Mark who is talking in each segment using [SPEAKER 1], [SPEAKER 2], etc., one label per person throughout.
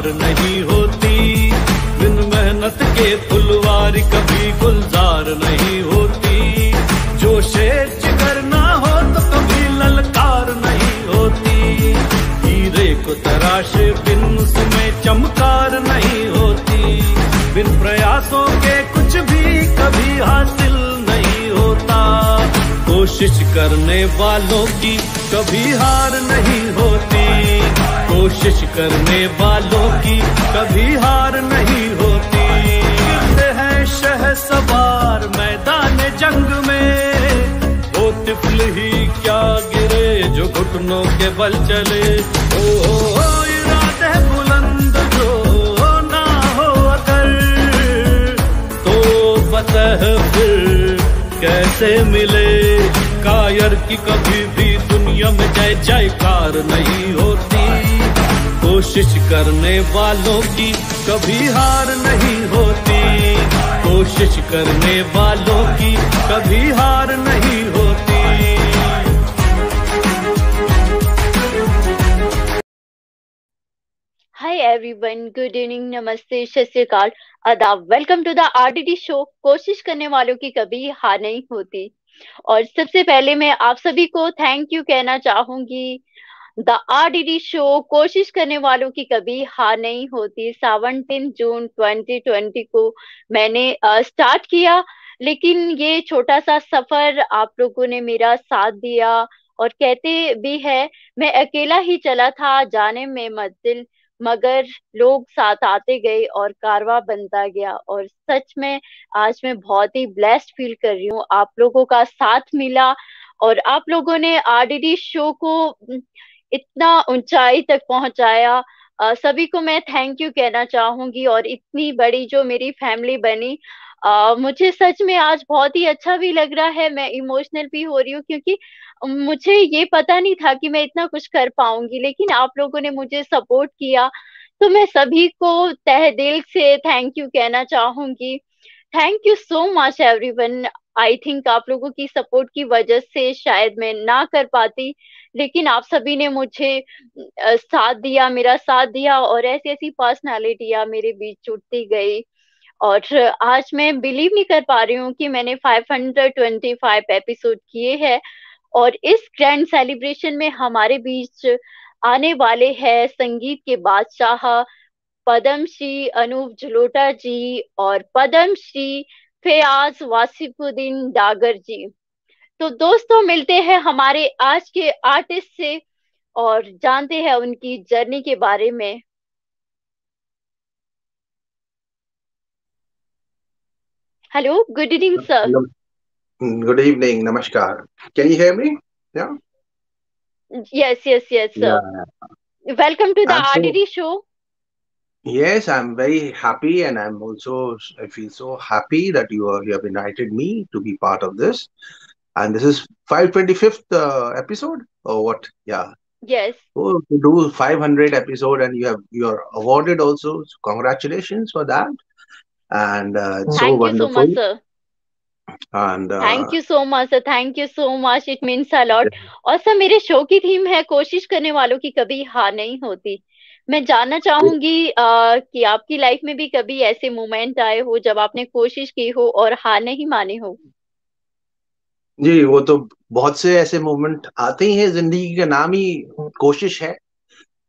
[SPEAKER 1] हार नहीं होती। बिन मेहनत के फुलवारी कभी गुलजार नहीं होती। जो शेर जिगर ना हो तो कभी ललकार नहीं होती। हीरे को तराशे बिन उसमें चमकार नहीं होती। बिन प्रयासों के कुछ भी कभी होता कोशिश करने वालों की कभी हार नहीं होती। कोशिश करने वालों की कभी हार नहीं होती। हैं शह सवार मैदान जंग में। वो तिफल ही क्या गिरे जो घुटनों के बल चले। ओ, ओ, ओ इरादे बुलंद जो ना हो अगर तो फतह फिर कैसे मिले? कायर की कभी भी दुनिया में जय जयकार नहीं होती। कोशिश करने वालों की कभी हार नहीं होती। कोशिश करने वालों की कभी हार नहीं होती।
[SPEAKER 2] Hi everyone, good evening, नमस्ते, सत आदाब, welcome to the RDD show कोशिश करने वालों की कभी हार नहीं होती और सबसे पहले मैं आप सभी को थैंक यू कहना चाहूँगी द आरडीडी शो कोशिश करने वालों की कभी हार नहीं होती सेवनटीन जून 2020 को मैंने स्टार्ट किया लेकिन ये छोटा सा सफ़र आप लोगों ने मेरा साथ दिया और कहते भी है मैं अकेला ही चला था जाने में मंजिल मगर लोग साथ आते गए और कारवा बनता गया। और सच में आज मैं बहुत ही ब्लेस्ड फील कर रही हूँ। आप लोगों का साथ मिला और आप लोगों ने आरडीडी शो को इतना ऊंचाई तक पहुँचाया। आ, सभी को मैं थैंक यू कहना चाहूँगी और इतनी बड़ी जो मेरी फैमिली बनी आ, मुझे सच में आज बहुत ही अच्छा भी लग रहा है। मैं इमोशनल भी हो रही हूँ क्योंकि मुझे ये पता नहीं था कि मैं इतना कुछ कर पाऊँगी, लेकिन आप लोगों ने मुझे सपोर्ट किया। तो मैं सभी को तह दिल से थैंक यू कहना चाहूँगी। Thank you so much everyone I think आप लोगों की सपोर्ट की वजह से शायद मैं ना कर पाती, लेकिन आप सभी ने मुझे साथ दिया, मेरा साथ दिया और ऐसी ऐसी पर्सनालिटियाँ मेरे बीच जुटती गई। और आज मैं बिलीव नहीं कर पा रही हूँ कि मैंने 525 एपिसोड किए हैं। और इस ग्रैंड सेलिब्रेशन में हमारे बीच आने वाले हैं संगीत के बादशाह पद्म श्री अनूप जलोटा जी और पद्म श्री फयाज वासिफुद्दीन डागर जी। तो दोस्तों, मिलते हैं हमारे आज के आर्टिस्ट से और जानते हैं उनकी जर्नी के बारे में। Hello good evening sir
[SPEAKER 3] Mm, good evening, Namaskar. Can you hear me? Yeah.
[SPEAKER 2] Yes, yes, yes, sir. Yeah. Welcome to the I'm RDD show.
[SPEAKER 3] Yes, I'm very happy, and I'm also I feel so happy that you are you have invited me to be part of this. And this is 525th uh, episode or what? Yeah.
[SPEAKER 2] Yes.
[SPEAKER 3] Oh, to do 500 episode, and you have you are awarded also. So congratulations for that. And uh, it's
[SPEAKER 2] Thank
[SPEAKER 3] so wonderful.
[SPEAKER 2] So much,
[SPEAKER 3] and uh,
[SPEAKER 2] thank you so much sir thank you so much it means a lot और sir मेरे show की theme है कोशिश करने वालों की कभी हार नहीं होती। मैं जानना चाहूँगी आ, कि आपकी लाइफ में भी कभी ऐसे मोमेंट आए हो जब आपने कोशिश की हो और हार नहीं माने हो?
[SPEAKER 3] जी वो तो बहुत से ऐसे मोमेंट आते ही हैं ज़िंदगी का नाम ही कोशिश है।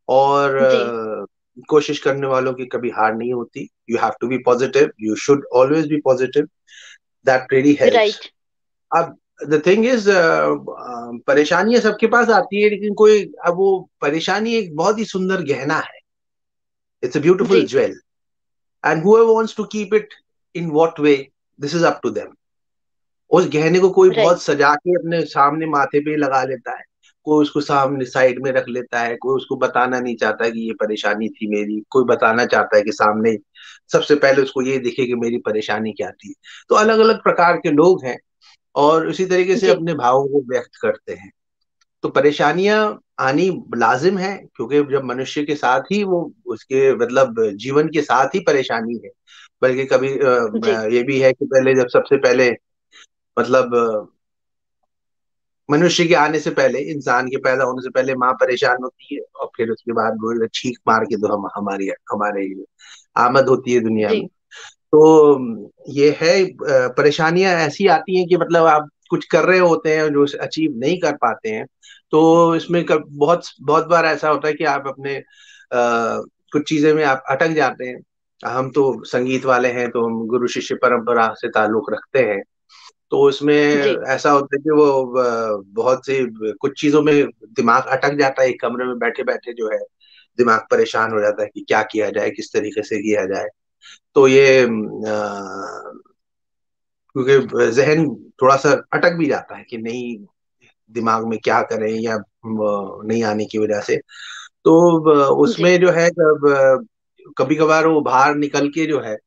[SPEAKER 3] और uh, कोशिश करने वालों की कभी हार नहीं होती। You have to be positive you should always be positive that really helps
[SPEAKER 2] right
[SPEAKER 3] अब द थिंग इज़ परेशानियाँ सबके पास आती है लेकिन कोई अब वो परेशानी एक बहुत ही सुंदर गहना है। It's a beautiful jewel and whoever wants to keep it in what way this is up to them. उस गहने को कोई
[SPEAKER 2] Right.
[SPEAKER 3] बहुत सजा के अपने सामने माथे पे लगा लेता है। कोई उसको सामने साइड में रख लेता है कोई उसको बताना नहीं चाहता कि ये परेशानी थी मेरी कोई बताना चाहता है कि सामने सबसे पहले उसको ये दिखे कि मेरी परेशानी क्या थी। तो अलग अलग प्रकार के लोग हैं और उसी तरीके से अपने भावों को व्यक्त करते हैं। तो परेशानियाँ आनी लाजिम है क्योंकि जब मनुष्य के साथ ही वो उसके मतलब जीवन के साथ ही परेशानी है। बल्कि कभी ये भी है कि पहले जब सबसे पहले मतलब मनुष्य के आने से पहले इंसान के पैदा होने से पहले माँ परेशान होती है और फिर उसके बाद वो छीक मार के तो हम हमारी हमारे आमद होती है दुनिया में। तो ये है परेशानियाँ ऐसी आती हैं कि मतलब आप कुछ कर रहे होते हैं जो अचीव नहीं कर पाते हैं। तो इसमें कर, बहुत बहुत बार ऐसा होता है कि आप अपने आ, कुछ चीज़ें में आप अटक जाते हैं। हम तो संगीत वाले हैं तो हम गुरु शिष्य परंपरा से ताल्लुक रखते हैं। तो उसमें ऐसा होता है कि वो बहुत सी कुछ चीज़ों में दिमाग अटक जाता है एक कमरे में बैठे बैठे जो है। दिमाग परेशान हो जाता है कि क्या किया जाए किस तरीके से किया जाए। तो ये क्योंकि जहन थोड़ा सा अटक भी जाता है कि नहीं दिमाग में क्या करें या नहीं आने की वजह से। तो उसमें जो। है जब कभी कभार वो बाहर निकल के जो है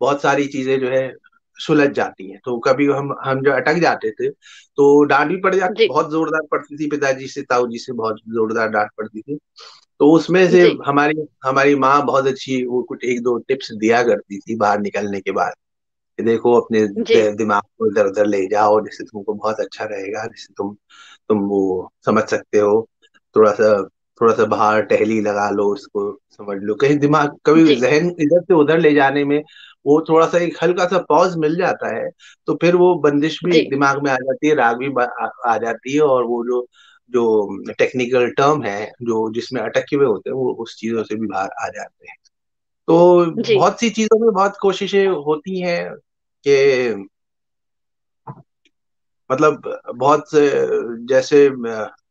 [SPEAKER 3] बहुत सारी चीज़ें जो है सुलझ जाती हैं। तो कभी हम हम जो अटक जाते थे तो डांट भी पड़ जाती बहुत जोरदार पड़ती थी पिताजी से ताऊ जी से बहुत जोरदार डांट पड़ती थी। तो उसमें से हमारी हमारी माँ बहुत अच्छी वो कुछ एक दो टिप्स दिया करती थी बाहर निकलने के बाद कि देखो अपने दिमाग को इधर उधर ले जाओ जिससे तुमको बहुत अच्छा रहेगा जिससे तुम तुम वो समझ सकते हो। थोड़ा सा थोड़ा सा बाहर टहली लगा लो उसको समझ लो। कहीं दिमाग कभी जहन इधर से उधर ले जाने में वो थोड़ा सा एक हल्का सा पॉज मिल जाता है तो फिर वो बंदिश भी दिमाग में आ जाती है राग भी आ, आ जाती है और वो जो जो टेक्निकल टर्म है जो जिसमें अटके हुए होते हैं वो उस चीज़ों से भी बाहर आ जाते हैं। तो बहुत सी चीज़ों में बहुत कोशिशें होती हैं कि मतलब बहुत से जैसे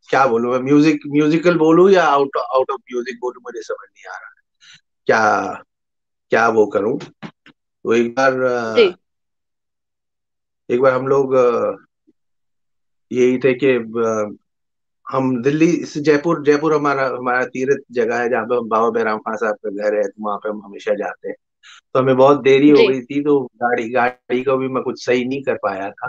[SPEAKER 3] क्या बोलूँ मैं म्यूज़िक म्यूजिकल बोलूँ या आउट आउट ऑफ़ म्यूज़िक बोलूँ मुझे समझ नहीं आ रहा। क्या क्या वो करूँ? तो एक बार एक बार हम लोग यही थे कि हम दिल्ली से जयपुर जयपुर हमारा हमारा तीर्थ जगह है जहाँ पे हम बाबा बैराम खान साहब का घर है तो वहाँ पे हम हमेशा जाते हैं। तो हमें बहुत देरी हो गई थी तो गाड़ी गाड़ी को भी मैं कुछ सही नहीं कर पाया था।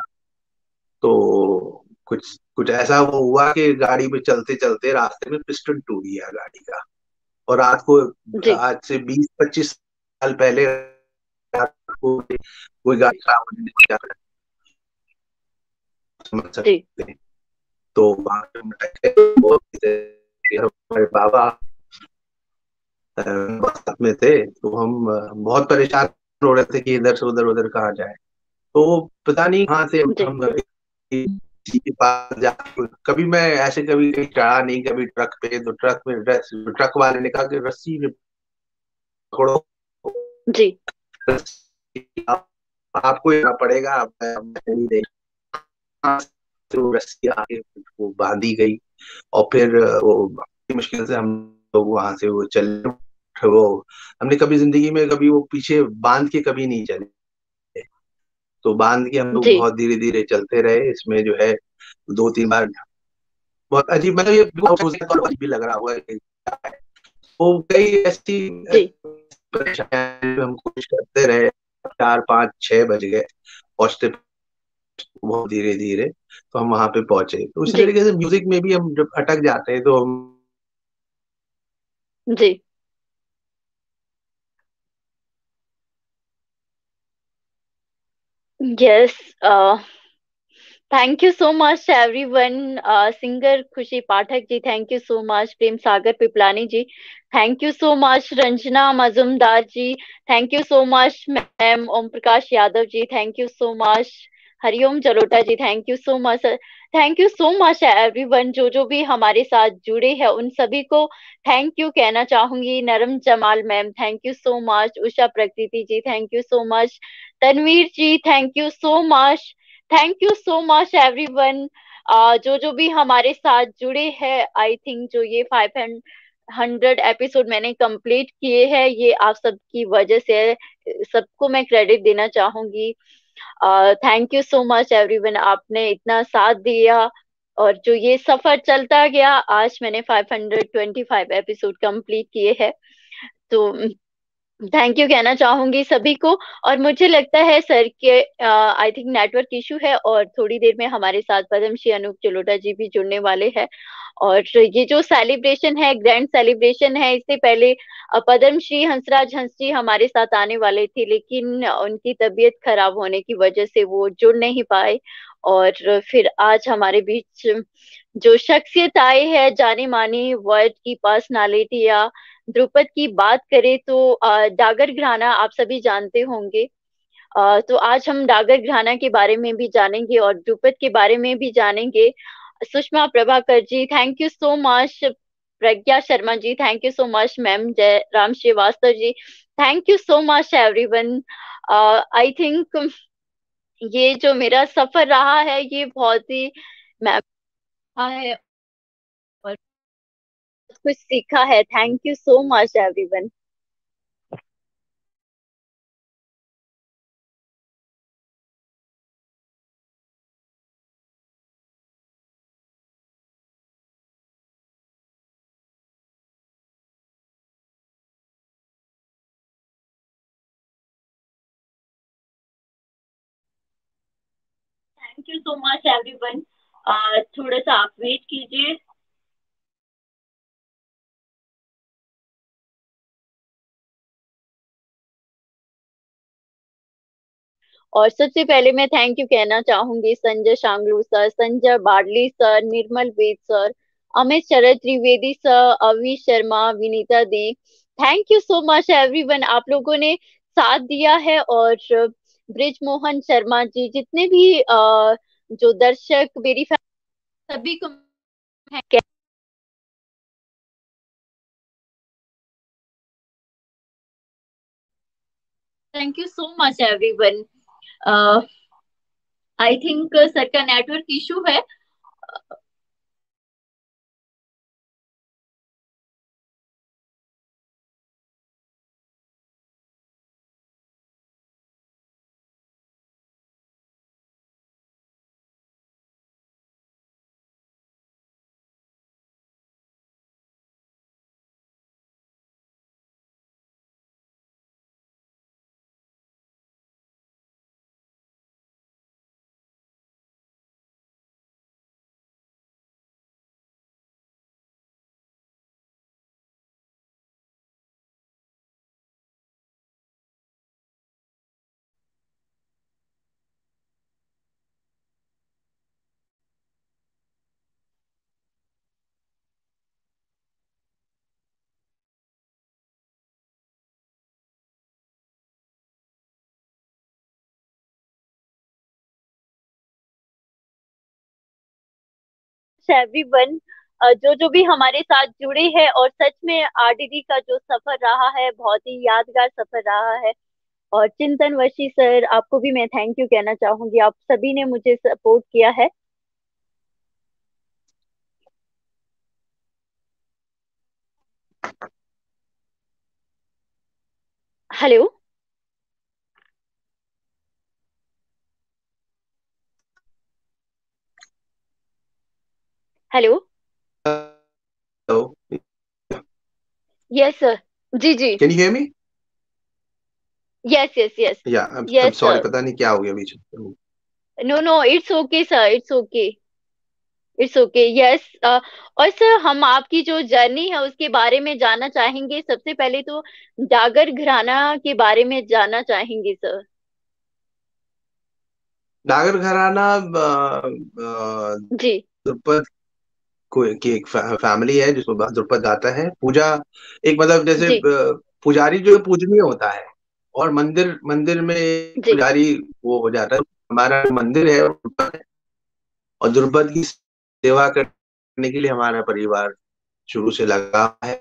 [SPEAKER 3] तो कुछ कुछ ऐसा वो हुआ कि गाड़ी में चलते चलते रास्ते में पिस्टन टूट गया गाड़ी का। और रात को आज से बीस पच्चीस साल पहले को कोई गाड़ी खराब होने समझ सकते हैं तो हमारे बाबा में थे तो हम बहुत परेशान हो रहे थे कि इधर से उधर उधर कहा जाए तो पता नहीं कहाँ से हम के पास कभी मैं ऐसे कभी चढ़ा नहीं कभी ट्रक पे तो ट्रक में ट्रक वाले ने कहा कि रस्सी में पकड़ो
[SPEAKER 2] जी
[SPEAKER 3] आप, आपको यहाँ पड़ेगा आप नहीं देगा तो रस्सी आगे वो बांधी गई और फिर वो मुश्किल से हम लोग वहाँ से वो चले। वो हमने कभी ज़िंदगी में कभी वो पीछे बाँध के कभी नहीं चले। तो बाँध के हम लोग बहुत धीरे धीरे चलते रहे। इसमें जो है दो तीन बार बहुत अजीब मतलब ये अजीब भी लग रहा हुआ है वो कई ऐसी हम कोशिश करते रहे। चार पाँच छह बज गए पहुँचते बहुत धीरे धीरे तो हम वहाँ पे पहुँचे। तो उसी तरीके से म्यूज़िक में भी हम जब अटक जाते हैं तो हम
[SPEAKER 2] जी। Yes thank you so much everyone singer Khushi Pathak ji thank you so much Prem Sagar Piplani ji thank you so much Ranjana Majumdar ji thank you so much ma'am Om Prakash Yadav ji thank you so much Hariom Jalota ji thank you so much thank you so much everyone जो जो भी हमारे साथ जुड़े हैं, उन सभी को थैंक यू कहना चाहूँगी। Naram Jamal ma'am thank you so much Usha Prakriti ji thank you so much Tanveer ji thank you so much thank you so much every everyone जो जो भी हमारे साथ जुड़े हैं आई थिंक जो ये फाइव हंड्रेड एपिसोड मैंने कंप्लीट किए हैं, ये आप सबकी वजह से, सबको मैं क्रेडिट देना चाहूँगी। Thank you so much everyone आपने इतना साथ दिया और जो ये सफ़र चलता गया, आज मैंने 525 एपिसोड कंप्लीट किए हैं। तो थैंक यू कहना चाहूँगी सभी को। और मुझे लगता है सर के आई थिंक नेटवर्क इशू है और थोड़ी देर में हमारे साथ पद्म श्री अनूप चलोटा जी भी जुड़ने वाले हैं। और ये जो सेलिब्रेशन है ग्रैंड सेलिब्रेशन है, इससे पहले पद्म श्री, हंसराज हंस जी हमारे साथ आने वाले थे, लेकिन उनकी तबीयत खराब होने की वजह से वो जुड़ नहीं पाए। और फिर आज हमारे बीच जो शख्सियत आई है जानी मानी वर्ल्ड की पर्सनालिटी या द्रुपद की बात करें तो डागर घराना आप सभी जानते होंगे। तो आज हम डागर घराना के बारे में भी जानेंगे और द्रुपद के बारे में भी जानेंगे। Sushma Prabhakar ji thank you so much Pragya Sharma ji thank you so much ma'am Jay Ram Shrivastava ji thank you so much every everyone I think ये जो मेरा सफ़र रहा है, ये बहुत ही मैम है। कुछ सीखा है। Thank you so much everyone thank you so much everyone थोड़ा सा आप वेट कीजिए। और सबसे पहले मैं थैंक यू कहना चाहूँगी Sanjay Shanglu sir Sanjay Badli sir Nirmal Ved sir Amit Sharad Trivedi sir Avi Sharma Vinita di. Thank you so much everyone आप लोगों ने साथ दिया है और ब्रिज मोहन शर्मा जी जितने भी आ, जो दर्शक मेरी सभी को thank you so much everyone I think sir का नेटवर्क इशू है. एवरीवन जो जो भी हमारे साथ जुड़े हैं और सच में आरडीडी का जो सफ़र रहा है, बहुत ही यादगार सफ़र रहा है। और चिंतन वशी सर, आपको भी मैं थैंक यू कहना चाहूँगी। आप सभी ने मुझे सपोर्ट किया है। Hello hello
[SPEAKER 3] hello
[SPEAKER 2] yes sir ji ji.
[SPEAKER 3] Can you hear me
[SPEAKER 2] yes yes yes
[SPEAKER 3] yeah I sorry पता नहीं क्या हो गया बीच में।
[SPEAKER 2] No no it's okay sir it's okay it's okay yes और सर हम आपकी जो जर्नी है उसके बारे में जानना चाहेंगे। सबसे पहले तो डागर घराना के बारे में जानना चाहेंगे सर
[SPEAKER 3] डागर घराना
[SPEAKER 2] जी.
[SPEAKER 3] द्रुपद की एक फैमिली है जिसको द्रुपद गाता है। पूजा एक मतलब जैसे पुजारी जो पूजनीय होता है। और मंदिर मंदिर में पुजारी वो हो जाता है। हमारा मंदिर है और द्रुपद की सेवा करने के लिए हमारा परिवार शुरू से लगा है।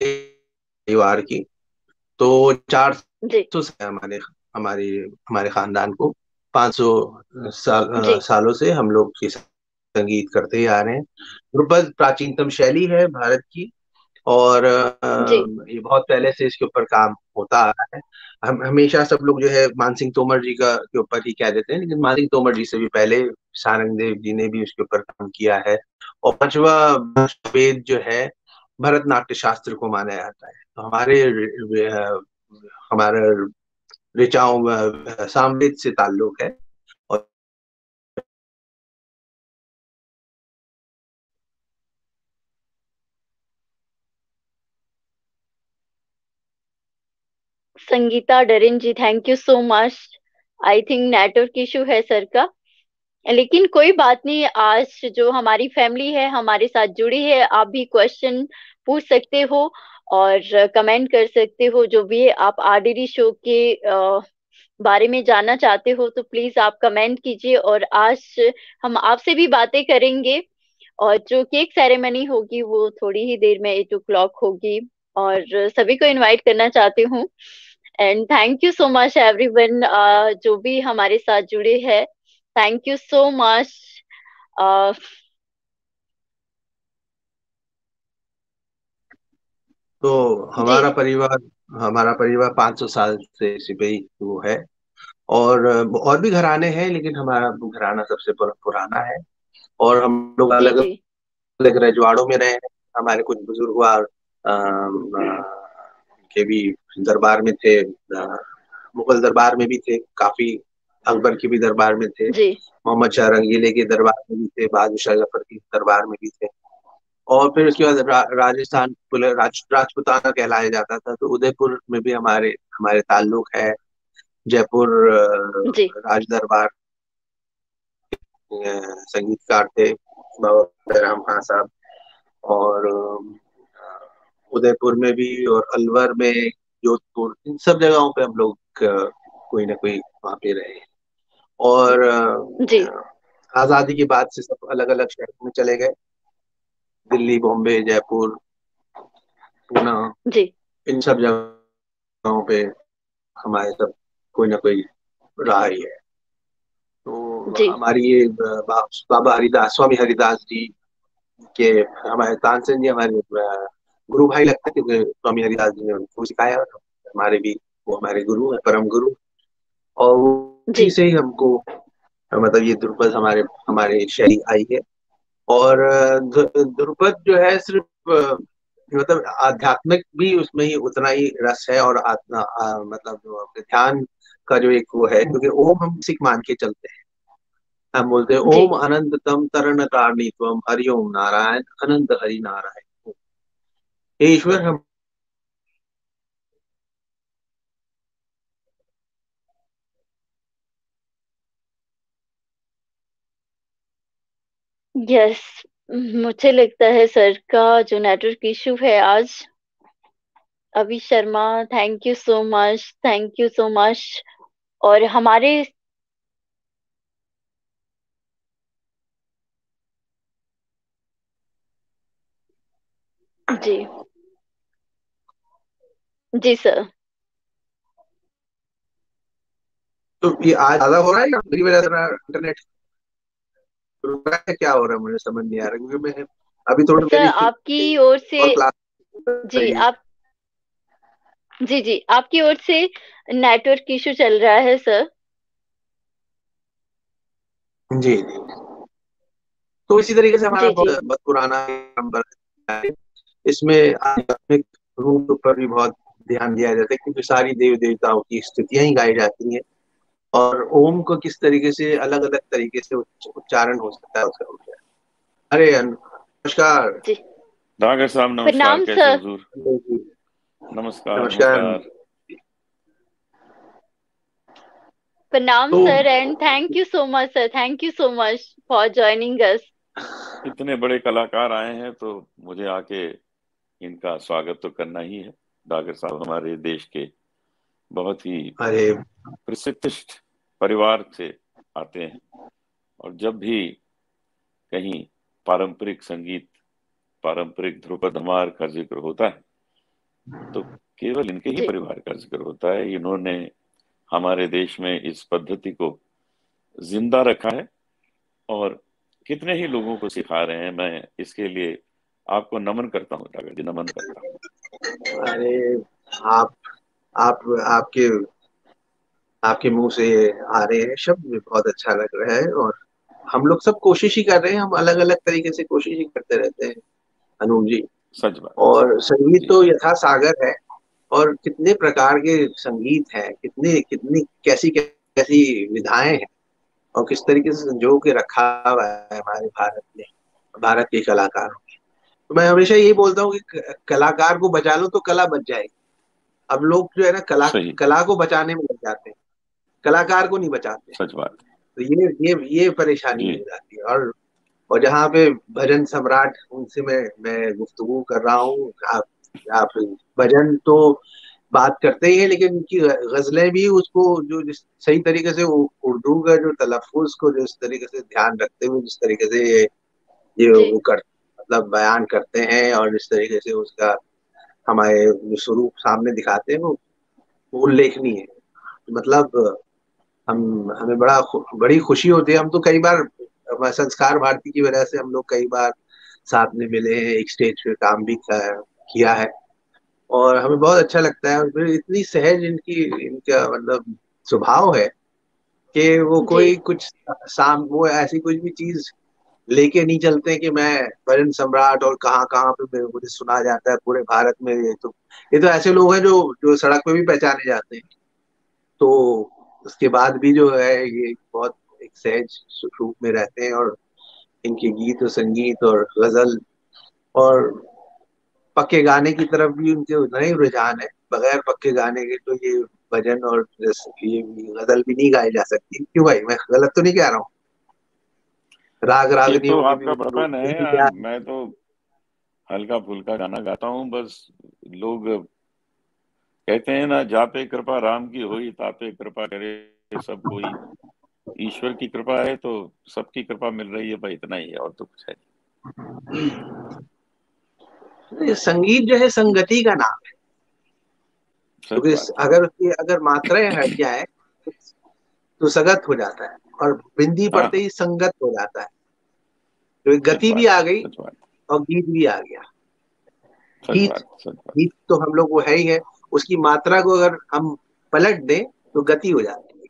[SPEAKER 3] परिवार की। तो चार सौ हमारे हमारी हमारे खानदान को। 500 साल सालों से हम लोग संगीत करते ही आ रहे हैं। ध्रुपद प्राचीनतम शैली है भारत की और ये बहुत पहले से इसके ऊपर काम होता आ रहा है। हम हमेशा सब लोग जो है मानसिंह तोमर जी का के ऊपर ही कह देते हैं लेकिन मानसिंह तोमर जी से भी पहले सारंग देव जी ने भी उसके ऊपर काम किया है। और पांचवा वेद जो है भरतनाट्य शास्त्र को माना जाता है। तो हमारे हमारा ऋचाओं सामवेद से ताल्लुक है और
[SPEAKER 2] Sangeeta Darin ji thank you so much I think network issue है सर का लेकिन कोई बात नहीं आज जो हमारी फैमिली है हमारे साथ जुड़ी है आप भी क्वेश्चन पूछ सकते हो। और कमेंट कर सकते हो जो भी आप आरडीडी शो के बारे में जानना चाहते हो तो प्लीज़ आप कमेंट कीजिए और आज हम आपसे भी बातें करेंगे। और जो केक सेरेमनी होगी, वो थोड़ी ही देर में एट ओ क्लॉक होगी और सभी को इनवाइट करना चाहती हूँ। And thank you so much everyone जो भी हमारे साथ जुड़े हैं। Thank you so much.
[SPEAKER 3] तो हमारा परिवार हमारा परिवार 500 साल से सिपही वो है और और भी घराने हैं लेकिन हमारा घराना सबसे पुराना है और हम लोग अलग अलग रजवाड़ों में रहे हैं। हमारे कुछ बुज़ुर्ग हुआ के भी दरबार में थे मुगल दरबार में भी थे काफ़ी अकबर के भी दरबार में थे मोहम्मद शाह रंगीले के दरबार में भी थे बादशाह ज़फ़र के दरबार में भी थे। और फिर उसके बाद रा, राजस्थान राज, राजपुताना कहलाया जाता था तो उदयपुर में भी हमारे हमारे ताल्लुक है। जयपुर राज दरबार संगीतकार थे बाबा राम खान साहब। और उदयपुर में भी और अलवर में जोधपुर इन सब जगहों पे हम लोग कोई ना कोई वहाँ पे रहे। और आज़ादी के बाद से सब अलग अलग शहर में चले गए। दिल्ली बॉम्बे जयपुर पुणे इन सब जगहों पे हमारे सब कोई ना कोई रहा ही है। तो हमारी ये बाबा हरिदास स्वामी हरिदास जी के हमारे तानसेन जी हमारे गुरु भाई लगते थे स्वामी हरिदास जी ने उनको सिखाया। हमारे भी वो हमारे गुरु है परम गुरु। और उसी से ही हमको मतलब ये द्रुपद हमारे हमारे शैली आई है। और ध्रुपद जो है सिर्फ़ मतलब आध्यात्मिक भी उसमें ही उतना ही रस है और आत्मा मतलब जो ध्यान का जो एक वो है क्योंकि ओम हम सिख मान के चलते हैं। हम बोलते हैं ओम अनंत तम तरण कारणी तम हरिओम नारायण अनंत हरि नारायण। ईश्वर हम
[SPEAKER 2] यस मुझे लगता है सर का जो नेटवर्क इशू है आज, अभी Sharma thank you so much thank you so much और हमारे जी। जी सर।
[SPEAKER 3] तो ये आज ज़्यादा हो रहा है या इंटरनेट क्या हो रहा है मुझे समझ नहीं आ रहा क्योंकि मैं अभी थोड़ा
[SPEAKER 2] सर आपकी ओर से जी आप जी जी आपकी ओर से नेटवर्क इशू चल रहा है सर
[SPEAKER 3] जी जी तो इसी तरीके से हमारा बहुत, बहुत पुराना नंबर है। इसमें आध्यात्मिक रूप पर भी बहुत ध्यान दिया जाता है क्योंकि सारी देवी देवताओं की स्थितियाँ ही गाई जाती हैं। और ओम को किस तरीके से अलग अलग तरीके से उच्चारण हो सकता है उसका अरे नमस्कार।
[SPEAKER 4] डॉक्टर साहब नमस्कार कैसे हुजूर? नमस्कार नमस्कार।
[SPEAKER 2] प्रणाम sir and thank you so much sir thank you so much for joining us
[SPEAKER 4] इतने बड़े कलाकार आए हैं तो मुझे आके इनका स्वागत तो करना ही है। डॉक्टर साहब हमारे देश के बहुत ही प्रसिद्ध परिवार से आते हैं। और जब भी कहीं पारंपरिक संगीत पारंपरिक ध्रुपद हमार का ज़िक्र होता है तो केवल इनके ही परिवार का ज़िक्र होता है। इन्होंने हमारे देश में इस पद्धति को ज़िंदा रखा है और कितने ही लोगों को सिखा रहे हैं मैं इसके लिए आपको नमन करता हूँ जी नमन करता हूँ।
[SPEAKER 3] अरे आप आप आपके आपके मुँह से आ रहे हैं शब्द भी बहुत अच्छा लग रहा है और हम लोग सब कोशिश ही कर रहे हैं हम अलग अलग तरीके से कोशिश ही करते रहते हैं अनूप जी।
[SPEAKER 4] सच बात।
[SPEAKER 3] और संगीत तो यथा सागर है और कितने प्रकार के संगीत हैं कितने कितनी कैसी कैसी विधाएँ हैं और किस तरीके से संजो के रखा हुआ है हमारे भारत में भारत के कलाकारों ने तो मैं हमेशा यही बोलता हूँ कि कलाकार को बचा लो तो कला बच जाएगी। अब लोग जो है ना कला कला को बचाने में लग जाते हैं। कलाकार को नहीं बचाते।
[SPEAKER 4] सच बात।
[SPEAKER 3] तो ये ये ये परेशानी हो जाती है। और और जहाँ पे भजन सम्राट उनसे मैं मैं गुफ्तगु कर रहा हूँ। आप आप भजन तो बात करते ही है लेकिन उनकी गजलें भी उसको जो जिस सही तरीके से उर्दू का जो तलफ़ुज को जिस तरीके से ध्यान रखते हुए जिस तरीके से ये ये वो कर मतलब बयान करते हैं और जिस तरीके से उसका हमारे जो स्वरूप सामने दिखाते हैं वो उल्लेखनीय है। मतलब हम हमें बड़ा बड़ी खुशी होती है। हम तो कई बार संस्कार भारती की वजह से हम लोग कई बार साथ में मिले हैं एक स्टेज पे काम भी किया है। और हमें बहुत अच्छा लगता है और फिर इतनी सहज इनकी इनका मतलब स्वभाव है कि वो कोई कुछ साम वो ऐसी कुछ भी चीज़ लेके नहीं चलते कि मैं भजन सम्राट और कहाँ कहाँ पे मुझे सुना जाता है पूरे भारत में ये तो ये तो ऐसे लोग हैं जो जो सड़क पे भी पहचाने जाते हैं। तो उसके बाद भी जो है ये बहुत एक सहज रूप में रहते हैं और इनके गीत और संगीत और गज़ल और पक्के गाने की तरफ़ भी उनके नए रुझान है। बगैर पक्के गाने के तो ये भजन और ये गज़ल भी नहीं गाई जा सकती। क्यों भाई? मैं गलत तो नहीं कह रहा हूँ। राग राग
[SPEAKER 4] तो आपका बचपन है मैं तो हल्का फुल्का गाना गाता हूँ बस लोग कहते हैं ना जापे कृपा राम की हुई तापे कृपा करे सब कोई। ईश्वर की कृपा है तो सबकी कृपा मिल रही है भाई इतना ही है और तो कुछ है
[SPEAKER 3] संगीत जो है संगति का नाम है। क्योंकि तो अगर उसकी अगर मात्राएँ हट जाए तो सगत हो जाता है और बिंदी हाँ। पड़ते ही संगत हो जाता है। तो गति भी आ गई और गीत भी आ गया। गीत गीत तो हम लोग वो है ही है। उसकी मात्रा को अगर हम पलट दें तो गति हो जाती है।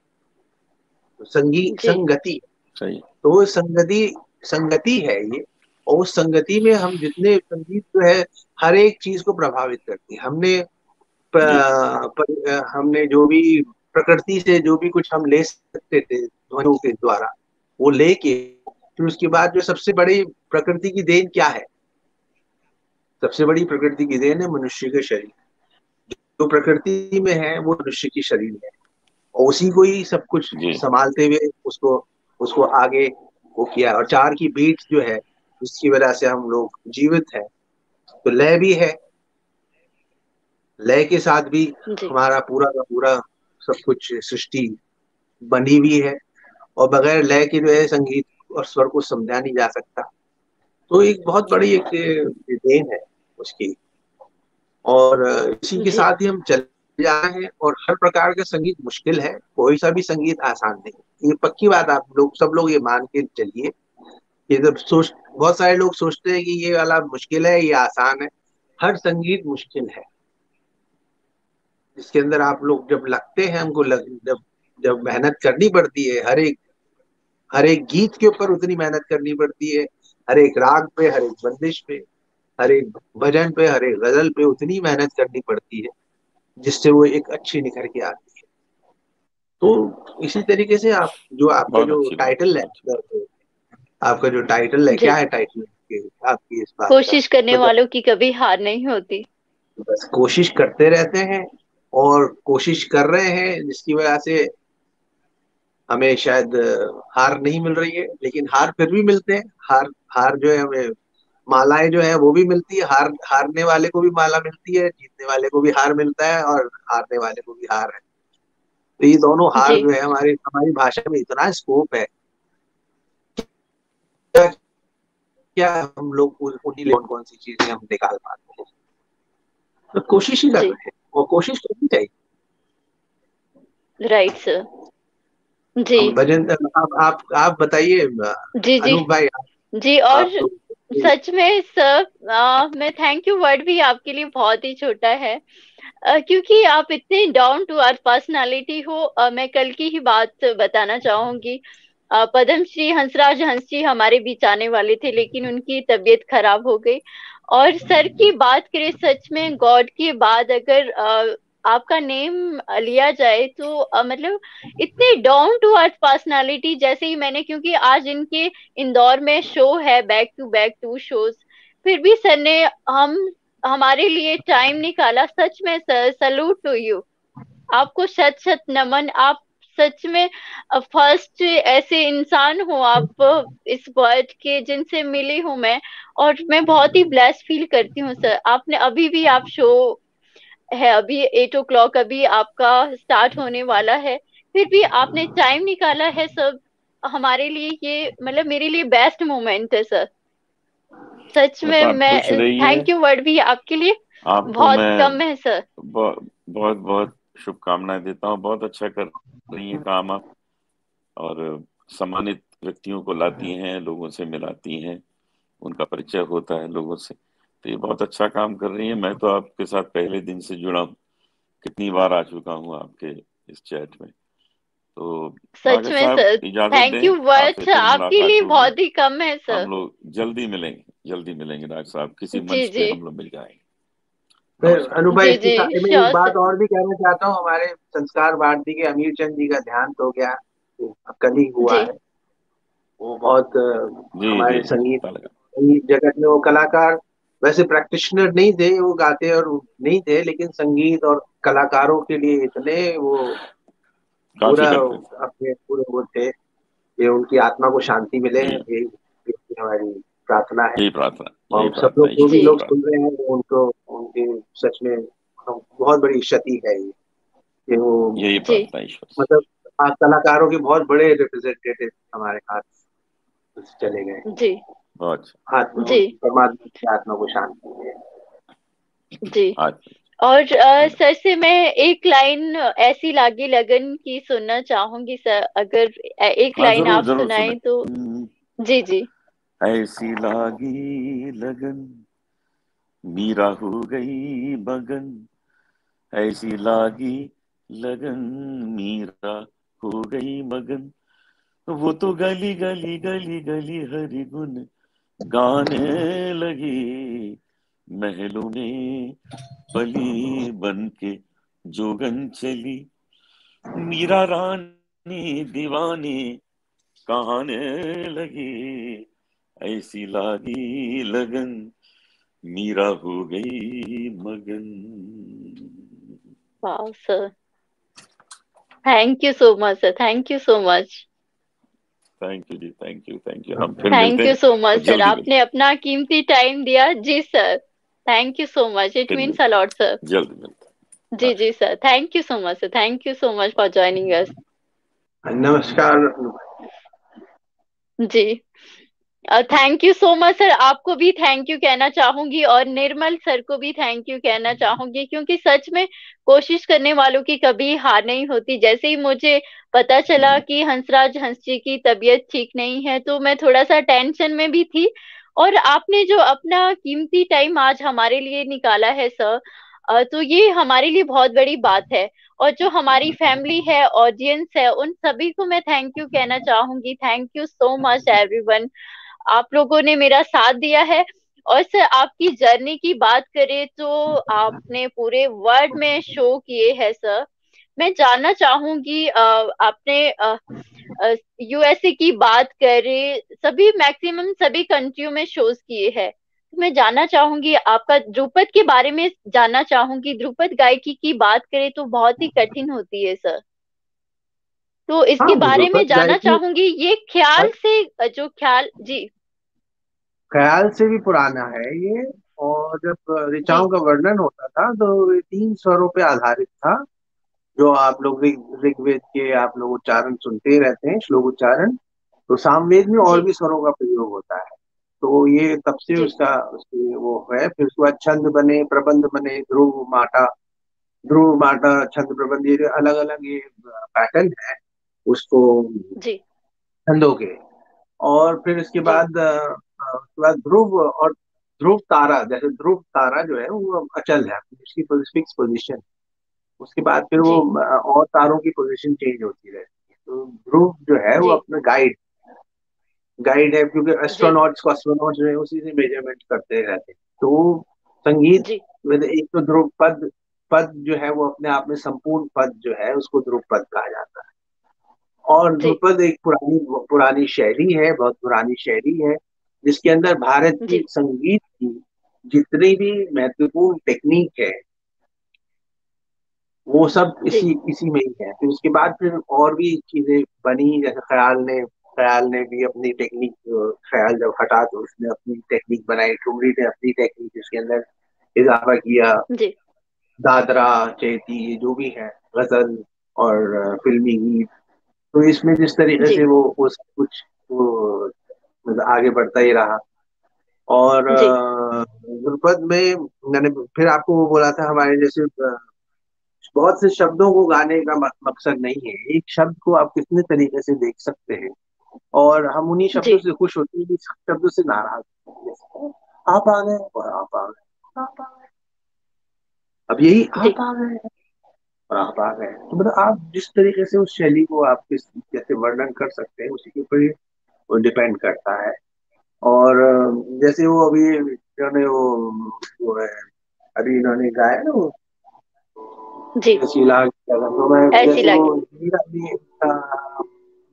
[SPEAKER 3] तो संगीत संगति।
[SPEAKER 4] सही।
[SPEAKER 3] तो वो संगति संगति है ये और उस संगति में हम जितने संगीत जो है हर एक चीज़ को प्रभावित करती है। हमने प, प, हमने जो भी प्रकृति से जो भी कुछ हम ले सकते थे ध्वनियों के द्वारा वो लेके फिर उसके बाद जो सबसे बड़ी प्रकृति की देन क्या है? सबसे बड़ी प्रकृति की देन है मनुष्य के शरीर। जो प्रकृति में है वो मनुष्य की शरीर है। और उसी को ही सब कुछ संभालते हुए उसको उसको आगे वो किया और चार की बीट जो है जिसकी वजह से हम लोग जीवित है तो लय भी है। लय के साथ भी हमारा पूरा का पूरा सब कुछ सृष्टि बनी हुई है। और बगैर लय के जो है संगीत और स्वर को समझा नहीं जा सकता। तो एक बहुत बड़ी एक देन है उसकी। और इसी के साथ ही हम चले जा रहे हैं और हर प्रकार का संगीत मुश्किल है कोई सा भी संगीत आसान नहीं। ये पक्की बात आप लोग सब लोग ये मान के चलिए। ये जब सोच बहुत सारे लोग सोचते हैं कि ये वाला मुश्किल है ये आसान है। हर संगीत मुश्किल है। इसके अंदर आप लोग जब लगते हैं हमको लग, जब जब मेहनत करनी पड़ती है हर एक हर एक गीत के ऊपर उतनी मेहनत करनी पड़ती है। हर एक राग पे हर एक बंदिश पे। हर एक भजन पे हर एक गज़ल पे उतनी मेहनत करनी पड़ती है जिससे वो एक अच्छी निखर के आती है। तो इसी तरीके से आप जो आपका जो टाइटल है आपका जो टाइटल है क्या है टाइटल
[SPEAKER 2] आपकी इस बात कोशिश करने मतलब, वालों की कभी हार नहीं होती।
[SPEAKER 3] बस कोशिश करते रहते हैं और कोशिश कर रहे हैं जिसकी वजह से हमें शायद हार नहीं मिल रही है लेकिन हार फिर भी मिलते हैं। हार हार जो है हमें मालाएँ जो है वो भी मिलती है हार हारने वाले को भी माला मिलती है जीतने वाले को भी हार मिलता है और हारने वाले को भी हार है। तो ये दोनों हार जो। है हमारी हमारी भाषा में इतना स्कोप है क्या हम लोग उन्हीं कौन कौन सी चीज़ें हम निकाल पाते हैं? तो कोशिश ही कर रहे हैं और कोशिश करनी चाहिए।
[SPEAKER 2] राइट सर जी।
[SPEAKER 3] भजन आप आप आप बताइए
[SPEAKER 2] जी जी। भाई जी और सच में सर मैं थैंक यू वर्ड भी आपके लिए बहुत ही छोटा है। आ, क्योंकि आप इतने डाउन टू अर्थ पर्सनालिटी हो आ, मैं कल की ही बात बताना चाहूँगी। पद्म श्री हंसराज हंस जी हमारे बीच आने वाले थे लेकिन उनकी तबीयत खराब हो गई। और सर की बात करें सच में गॉड के बाद अगर आपका नेम लिया जाए तो आ, मतलब इतने डाउन टू अर्थ पर्सनालिटी जैसे ही मैंने क्योंकि आज इनके इंदौर में शो है back to back two shows फिर भी सर ने हम हमारे लिए टाइम निकाला। सच में सर सलूट टू यू आपको शत शत नमन। आप सच में फ़र्स्ट ऐसे इंसान हो आप इस वर्ल्ड के जिनसे मिली हूँ मैं। और मैं बहुत ही ब्लेस फील करती हूँ सर आपने अभी भी आप शो है अभी एट ओ क्लॉक अभी आपका स्टार्ट होने वाला है। फिर भी आपने टाइम निकाला है सब हमारे लिए ये मतलब मेरे लिए बेस्ट मोमेंट है सर सच में मैं थैंक यू वर्ड भी आपके लिए बहुत कम है सर
[SPEAKER 4] बहुत बहुत शुभकामनाएँ देता हूँ। बहुत अच्छा कर रही है काम आप। और सम्मानित व्यक्तियों को लाती हैं लोगों से मिलाती हैं। उनका परिचय होता है लोगों से। तो ये बहुत अच्छा काम कर रही है। मैं तो आपके साथ पहले दिन से जुड़ा हूँ। कितनी बार आ चुका हूँ आपके इस चैट में। तो
[SPEAKER 2] सच में सर थैंक यू वर्ड आपके लिए बहुत ही कम है सर।
[SPEAKER 4] हम लोग जल्दी मिलेंगे जल्दी मिलेंगे डॉक्टर साहब। किसी मंच पे हम लोग मिल जाएँगे।
[SPEAKER 3] अनुभव एक बात और भी कहना चाहता हूँ। हमारे संस्कार भारती के अमीर चंद जी का ध्यान तो गया। कल ही हुआ है। वो बहुत हमारे संगीत संगीत जगत में वो कलाकार वैसे प्रैक्टिशनर नहीं थे वो गाते और नहीं थे लेकिन संगीत और कलाकारों के लिए इतने वो पूरा अपने पूरे वो थे कि उनकी आत्मा को शांति मिले यही हमारी प्रार्थना है। प्रार्थना और सब लोग जो भी लोग सुन रहे हैं उनको उनके सच में बहुत बड़ी क्षति है ये कि वो
[SPEAKER 4] यही
[SPEAKER 3] मतलब कलाकारों के बहुत बड़े रिप्रेजेंटेटिव हमारे हाथ चले गए।
[SPEAKER 2] जी।
[SPEAKER 3] बहुत जी परमात्मा की आत्मा को शांति
[SPEAKER 2] जी और सर से मैं एक लाइन ऐसी लागी लगन की सुनना चाहूँगी सर अगर एक लाइन आप सुनाएँ तो। जी जी
[SPEAKER 4] ऐसी लागी लगन मीरा हो गई बगन ऐसी लागी लगन मीरा हो गई मगन वो तो गली गली गली गली हरि गुन गाने लगी महलों में बली बन के जोगन चली। मीरा रानी दीवानी कहने लगी, ऐसी लागी लगन, मीरा हो गई मगन।
[SPEAKER 2] Sir thank you so much sir thank you so much
[SPEAKER 4] thank you ji thank you thank you
[SPEAKER 2] हम thank you so much sir आपने अपना कीमती टाइम दिया। जी sir thank you so much it means a lot sir
[SPEAKER 4] जल्दी मिलते
[SPEAKER 2] जी जी sir thank you so much sir thank you so much for joining us
[SPEAKER 3] नमस्कार।
[SPEAKER 2] जी। Thank you so much sir आपको भी थैंक यू कहना चाहूँगी और निर्मल सर को भी थैंक यू कहना चाहूँगी क्योंकि सच में कोशिश करने वालों की कभी हार नहीं होती। जैसे ही मुझे पता चला कि हंसराज हंस जी की तबीयत ठीक नहीं है तो मैं थोड़ा सा टेंशन में भी थी। और आपने जो अपना कीमती टाइम आज हमारे लिए निकाला है सर तो ये हमारे लिए बहुत बड़ी बात है। और जो हमारी फैमिली है ऑडियंस है उन सभी को मैं थैंक यू कहना चाहूँगी। Thank you so much everyone आप लोगों ने मेरा साथ दिया है। और सर, आपकी जर्नी की बात करें तो आपने पूरे वर्ल्ड में शो किए हैं, सर। मैं जानना चाहूँगी आपने यूएसए की बात करें, सभी मैक्सिमम सभी कंट्रियों में शोज़ किए हैं। तो मैं जानना चाहूँगी, आपका ध्रुपद के बारे में जानना चाहूँगी। ध्रुपद गायकी की बात करें तो बहुत ही कठिन होती है, सर। तो इसके हाँ, बारे में जानना चाहूँगी ये ख्याल से जो ख्याल जी।
[SPEAKER 3] ख्याल से भी पुराना है ये और जब ऋचाओं का वर्णन होता था तो तीन स्वरों पे आधारित था जो आप लोग ऋग्वेद के आप लोग उच्चारण सुनते रहते हैं श्लोक उच्चारण तो सामवेद में और भी स्वरों का प्रयोग होता है। तो ये तब से उसका उसकी वो है फिर उसके बाद छंद बने प्रबंध बने ध्रुव माटा ध्रुव माटा छंद प्रबंध ये अलग अलग ये पैटर्न है उसको के। और फिर उसके बाद उसके बाद ध्रुव और ध्रुव तारा जैसे ध्रुव तारा जो है वो अचल है उसकी फिक्स पोजीशन उसके बाद फिर वो और तारों की पोजीशन चेंज होती रहती है। तो ध्रुव जो है वो अपना गाइड गाइड है क्योंकि एस्ट्रोनॉट्स को एस्ट्रोनॉट जो है उसी से मेज़रमेंट करते रहते हैं। तो संगीत एक तो ध्रुव पद पद जो है वो अपने आप में संपूर्ण पद जो है उसको ध्रुव पद कहा जाता है। और ध्रुपद एक पुरानी पुरानी शैली है बहुत पुरानी शैली है जिसके अंदर भारत की संगीत की जितनी भी महत्वपूर्ण टेक्निक है वो सब इसी इसी में ही है। फिर उसके बाद फिर और भी चीज़ें बनी जैसे ख्याल ने ख्याल ने भी अपनी टेक्निक ख्याल जब हटा तो उसने अपनी टेक्निक बनाई ठुमरी ने अपनी टेक्निक उसके अंदर इजाफा किया। दादरा चेती जो भी है गज़ल और फिल्मी गीत तो इसमें जिस तरीके से वो वो सब कुछ वो मतलब आगे बढ़ता ही रहा। और गुरपद में मैंने फिर आपको वो बोला था हमारे जैसे बहुत से शब्दों को गाने का मकसद नहीं है। एक शब्द को आप कितने तरीके से देख सकते हैं। और हम उन्हीं शब्दों से खुश होते हैं शब्दों से नाराज़ आप आ गए और आप आ गए। अब यही आप आ गए। और आप आ गए। तो मतलब आप जिस तरीके से उस शैली को आप किस जैसे वर्णन कर सकते हैं उसी के ऊपर ही वो डिपेंड करता है। और जैसे वो अभी इन्होंने वो वो है अभी इन्होंने गाया ना वो?
[SPEAKER 2] जी। ऐसी लाग
[SPEAKER 3] तो मैं जैसे वो मीरा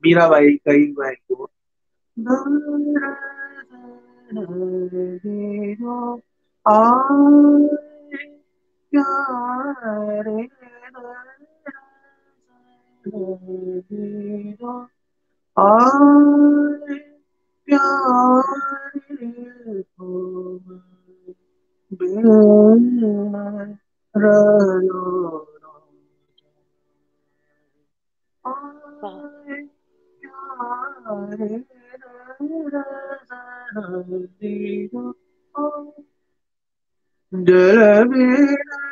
[SPEAKER 3] मीरा बाई कई बाई को आ प्यारे आए प्यारे हो रयो आए प्यारे जल बीण चंद्र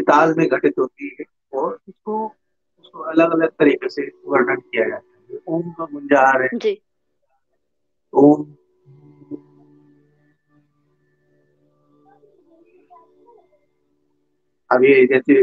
[SPEAKER 3] ताल में घटित होती है और इसको उसको अलग अलग तरीके से वर्णन किया जाता है। ओम का गुंजार है। जी। ओम। अभी जैसे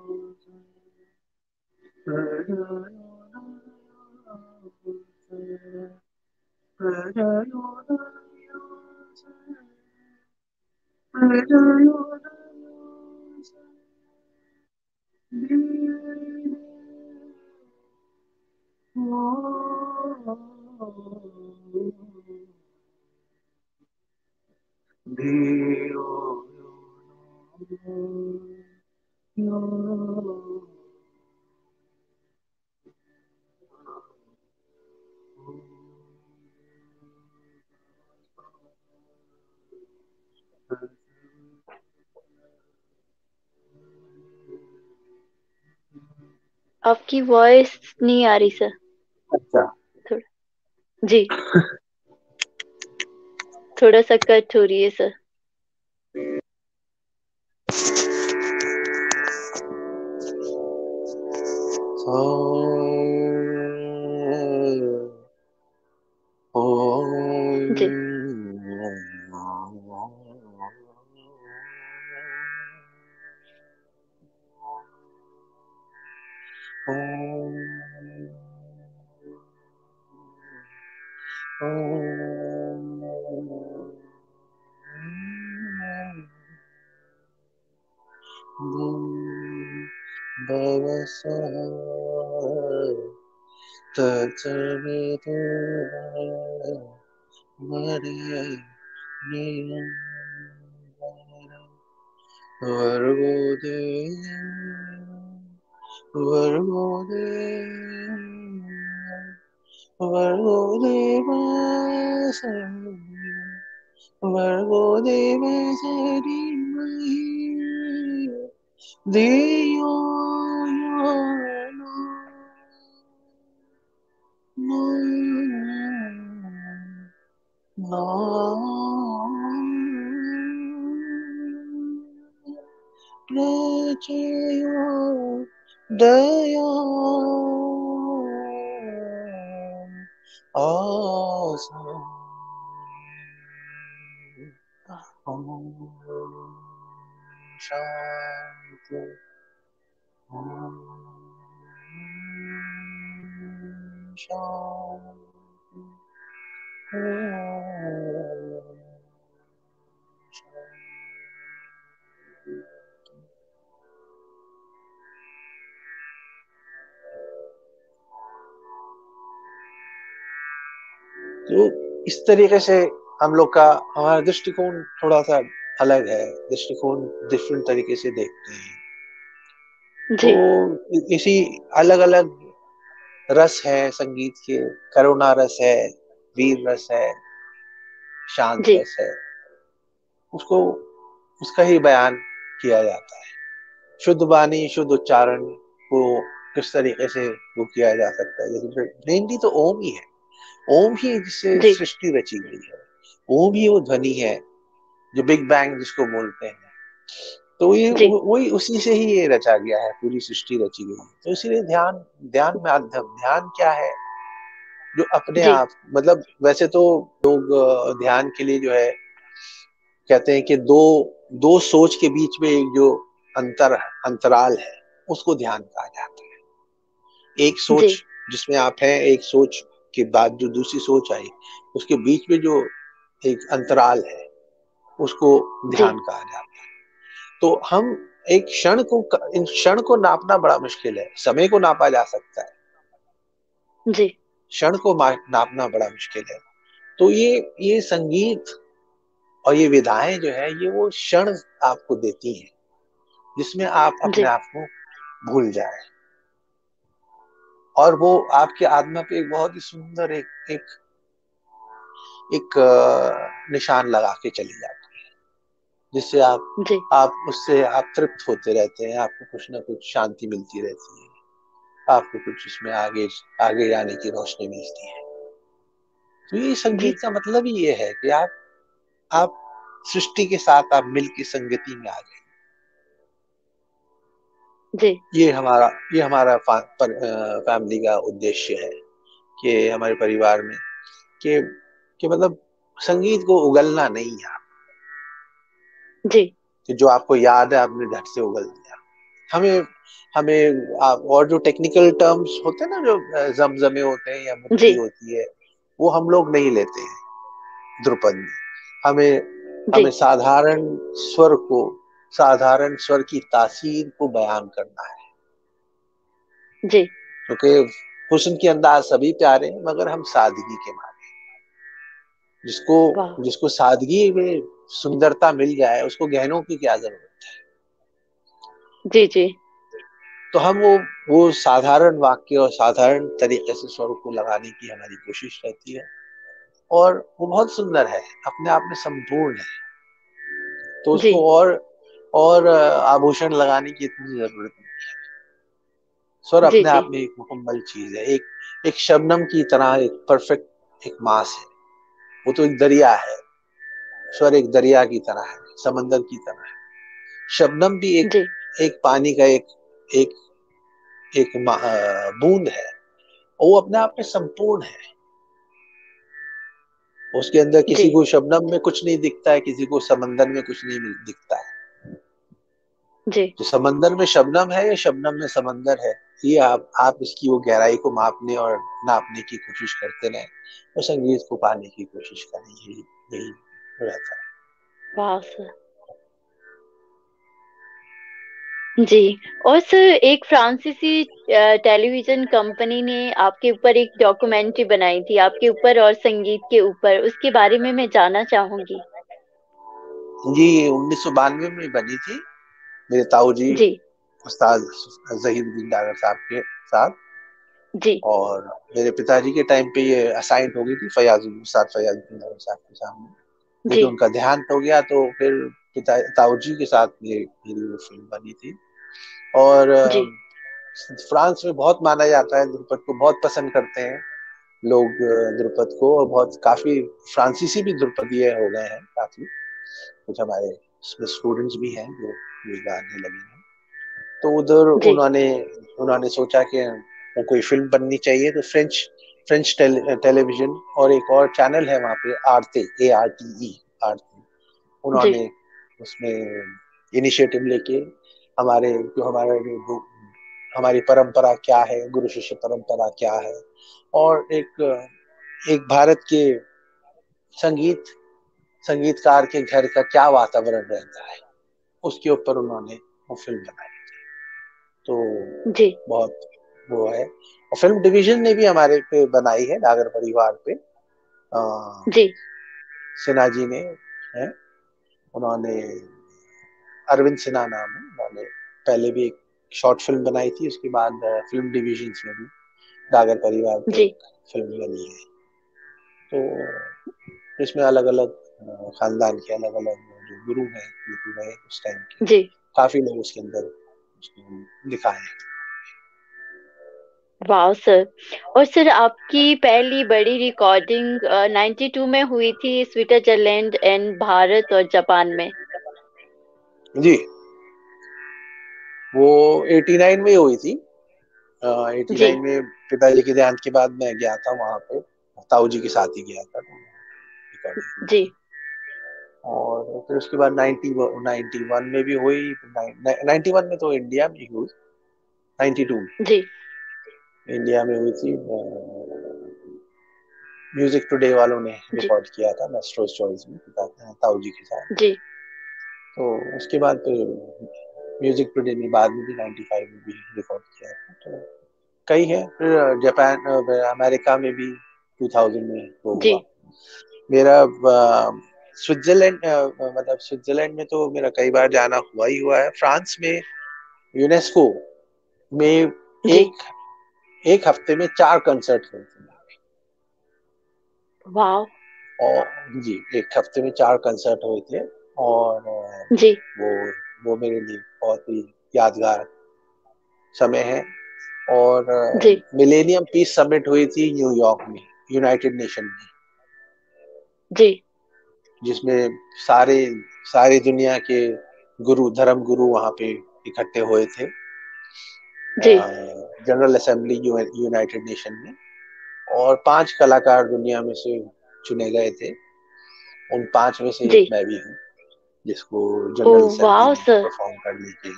[SPEAKER 3] ओम
[SPEAKER 2] आपकी वॉइस नहीं आ रही सर अच्छा। थोड़ा जी। थोड़ा सा कट हो रही है सर जी
[SPEAKER 3] तत्सवितु वर्गोदे वर्गोदे वर्गोदेव वर्गोदेव सरिमहि धियो यो 지요 내여 어서 옴 샤ንቲ 옴 샤ንቲ तो इस तरीके से हम लोग का हमारा दृष्टिकोण थोड़ा सा अलग है। दृष्टिकोण डिफरेंट तरीके से देखते हैं। तो इसी अलग अलग रस है संगीत के। करुणा रस है वीर रस है शांत रस है। उसको उसका ही बयान किया जाता है। शुद्ध वाणी शुद्ध उच्चारण को किस तरीके से वो किया जा सकता है। लेकिन मेनली तो ओम ही है। ओम ही जिससे सृष्टि रची गई है। ओम ही वो ध्वनि है जो बिग बैंग जिसको बोलते हैं। तो ये वही उसी से ही ये रचा गया है पूरी सृष्टि रची गई है। तो इसीलिए ध्यान ध्यान माध्यम ध्यान क्या है? जो अपने आप मतलब वैसे तो लोग ध्यान के लिए जो है कहते हैं कि दो दो सोच के बीच में एक जो अंतर अंतराल है उसको ध्यान कहा जाता है। एक सोच जिसमें आप हैं एक सोच के बाद जो दूसरी सोच आई उसके बीच में जो एक अंतराल है उसको ध्यान कहा जाता है। तो हम एक क्षण को इन क्षण को नापना बड़ा मुश्किल है समय को नापा जा सकता है।
[SPEAKER 2] जी।
[SPEAKER 3] क्षण को नापना बड़ा मुश्किल है। तो ये ये संगीत और ये विधाएँ जो है ये वो क्षण आपको देती हैं जिसमें आप अपने आप को भूल जाए। और वो आपके आत्मा पे एक बहुत ही सुंदर एक एक एक निशान लगा के चली जाती है जिससे आप आप उससे आप तृप्त होते रहते हैं आपको कुछ ना कुछ शांति मिलती रहती है आपको कुछ उसमें आगे आगे जाने की रोशनी मिलती है। तो ये संगीत का मतलब ही ये है कि आप आप सृष्टि के साथ आप मिल की संगति में आ गए
[SPEAKER 2] जी।
[SPEAKER 3] ये हमारा ये हमारा फैमिली का उद्देश्य है कि हमारे परिवार में कि कि मतलब संगीत को उगलना नहीं है।
[SPEAKER 2] जी।
[SPEAKER 3] कि जो आपको याद है आपने झट से उगल दिया। हमें हमें आप और जो टेक्निकल टर्म्स होते हैं ना जो जमजमे होते हैं या मुक्ति होती है वो हम लोग नहीं लेते हैं। द्रुपद में। हमें हमें साधारण स्वर को साधारण स्वर की तासीर को बयान करना है।
[SPEAKER 2] जी।
[SPEAKER 3] क्योंकि हुस्न के अंदाज सभी प्यारे हैं मगर हम सादगी के मारे जिसको जिसको सादगी में सुंदरता मिल जाए उसको गहनों की क्या ज़रूरत है?
[SPEAKER 2] जी जी।
[SPEAKER 3] तो हम वो वो साधारण वाक्य और साधारण तरीके से स्वर को लगाने की हमारी कोशिश रहती है। और वो बहुत सुंदर है अपने आप में संपूर्ण है। तो उसको और और आभूषण लगाने की इतनी ज़रूरत नहीं है। स्वर अपने आप में एक मुकम्मल चीज़ है। एक एक शबनम की तरह एक परफेक्ट एक मास है। वो तो एक दरिया है। स्वर एक दरिया की तरह है समंदर की तरह है। शबनम भी एक एक पानी का एक एक एक बूंद है। वो अपने आप में संपूर्ण है। उसके अंदर किसी को शबनम में कुछ नहीं दिखता है किसी को समंदर में कुछ नहीं दिखता है।
[SPEAKER 2] जी।
[SPEAKER 3] तो समंदर में शबनम है या शबनम में समंदर है? ये आप आप इसकी वो गहराई को मापने और नापने की कोशिश करते रहे और संगीत को पाने की कोशिश करें यही यही रहता है।
[SPEAKER 2] जी और सर एक फ्रांसीसी टेलीविज़न कंपनी ने आपके ऊपर एक डॉक्यूमेंट्री बनाई थी आपके ऊपर और संगीत के ऊपर उसके बारे में मैं जानना चाहूँगी।
[SPEAKER 3] जी उन्नीस सौ बानवे में बनी थी। मेरे ताऊ जी, जी उस्ताद जहीरुद्दीन डागर साहब के साथ।
[SPEAKER 2] जी।
[SPEAKER 3] और मेरे पिताजी के टाइम पे ये असाइन हो गई थी फयाज उस्ताद फयाजुद्दीन डागर साहब के सामने। लेकिन उनका देहांत हो गया तो फिर पिता ताऊ जी के साथ ये मेरी वो फ़िल्म बनी थी। और फ्रांस में बहुत माना जाता है द्रुपद को बहुत पसंद करते हैं लोग द्रुपद को। और बहुत काफ़ी फ्रांसीसी भी द्रुपदीय हो गए हैं काफ़ी। कुछ हमारे स्टूडेंट्स भी हैं जो गाने लगे हैं। तो उधर उन्होंने उन्होंने सोचा कि वो कोई फ़िल्म बननी चाहिए तो फ्रेंच फ्रेंच टेलीविज़न और एक और चैनल है वहाँ पे आरते ए आर टी ई आरते। उन्होंने उसमें इनिशिएटिव लेके हमारे जो हमारे हमारी परंपरा क्या है गुरु शिष्य परंपरा क्या है और एक एक भारत के संगीत संगीतकार के घर का क्या वातावरण रहता है। उसके ऊपर उन्होंने वो फ़िल्म बनाई तो
[SPEAKER 2] जी।
[SPEAKER 3] बहुत वो है। और फ़िल्म डिवीज़न ने भी हमारे पे बनाई है नागर परिवार पे।
[SPEAKER 2] आ, जी।
[SPEAKER 3] सिन्हा जी ने है। उन्होंने अरविंद सिन्हा नाम है। उन्होंने पहले भी एक शॉर्ट फ़िल्म बनाई थी उसके बाद फ़िल्म डिवीज़न में भी डागर परिवार पे फ़िल्म बनी है। तो इसमें अलग अलग खानदान के अलग अलग जो गुरु हैं गुरु रहे उस टाइम के।
[SPEAKER 2] जी।
[SPEAKER 3] काफ़ी लोग उसके अंदर उसको दिखाए
[SPEAKER 2] वाह सर और सर आपकी पहली बड़ी रिकॉर्डिंग नाइन्टी टू में हुई थी स्विट्जरलैंड एंड भारत और जापान में।
[SPEAKER 3] जी। वो 89 में हुई थी। एटी नाइन में पिताजी के देहांत के बाद मैं गया था वहाँ पे ताऊ जी के साथ ही गया था।
[SPEAKER 2] जी।
[SPEAKER 3] और फिर उसके बाद 90 91 में भी हुई 91 में तो इंडिया में हुई 92
[SPEAKER 2] जी।
[SPEAKER 3] इंडिया में हुई थी म्यूज़िक टुडे वालों ने रिकॉर्ड किया था मेस्ट्रोस चॉइस में ताऊ जी के साथ।
[SPEAKER 2] जी।
[SPEAKER 3] तो उसके बाद फिर म्यूज़िक टुडे ने बाद में भी 95 में भी रिकॉर्ड किया था तो कई है। फिर जापान अमेरिका में भी 2000 में हुआ। मेरा स्विट्जरलैंड मतलब स्विट्जरलैंड में तो मेरा कई बार जाना हुआ ही हुआ है। फ्रांस में यूनेस्को में एक एक हफ़्ते में चार कंसर्ट हुए थे। और जी एक हफ़्ते में चार कंसर्ट हुए थे और
[SPEAKER 2] जी।
[SPEAKER 3] वो वो मेरे लिए बहुत ही यादगार समय है। और मिलेनियम पीस समिट हुई थी न्यूयॉर्क में यूनाइटेड नेशन में।
[SPEAKER 2] जी।
[SPEAKER 3] जिसमें सारे सारी दुनिया के गुरु धर्म गुरु वहाँ पे इकट्ठे हुए थे। जनरल असेंबली यूनाइटेड नेशन में। और पाँच कलाकार दुनिया में से चुने गए थे। उन पाँच में से एक मैं भी हूँ जिसको जनरल परफॉर्म करने के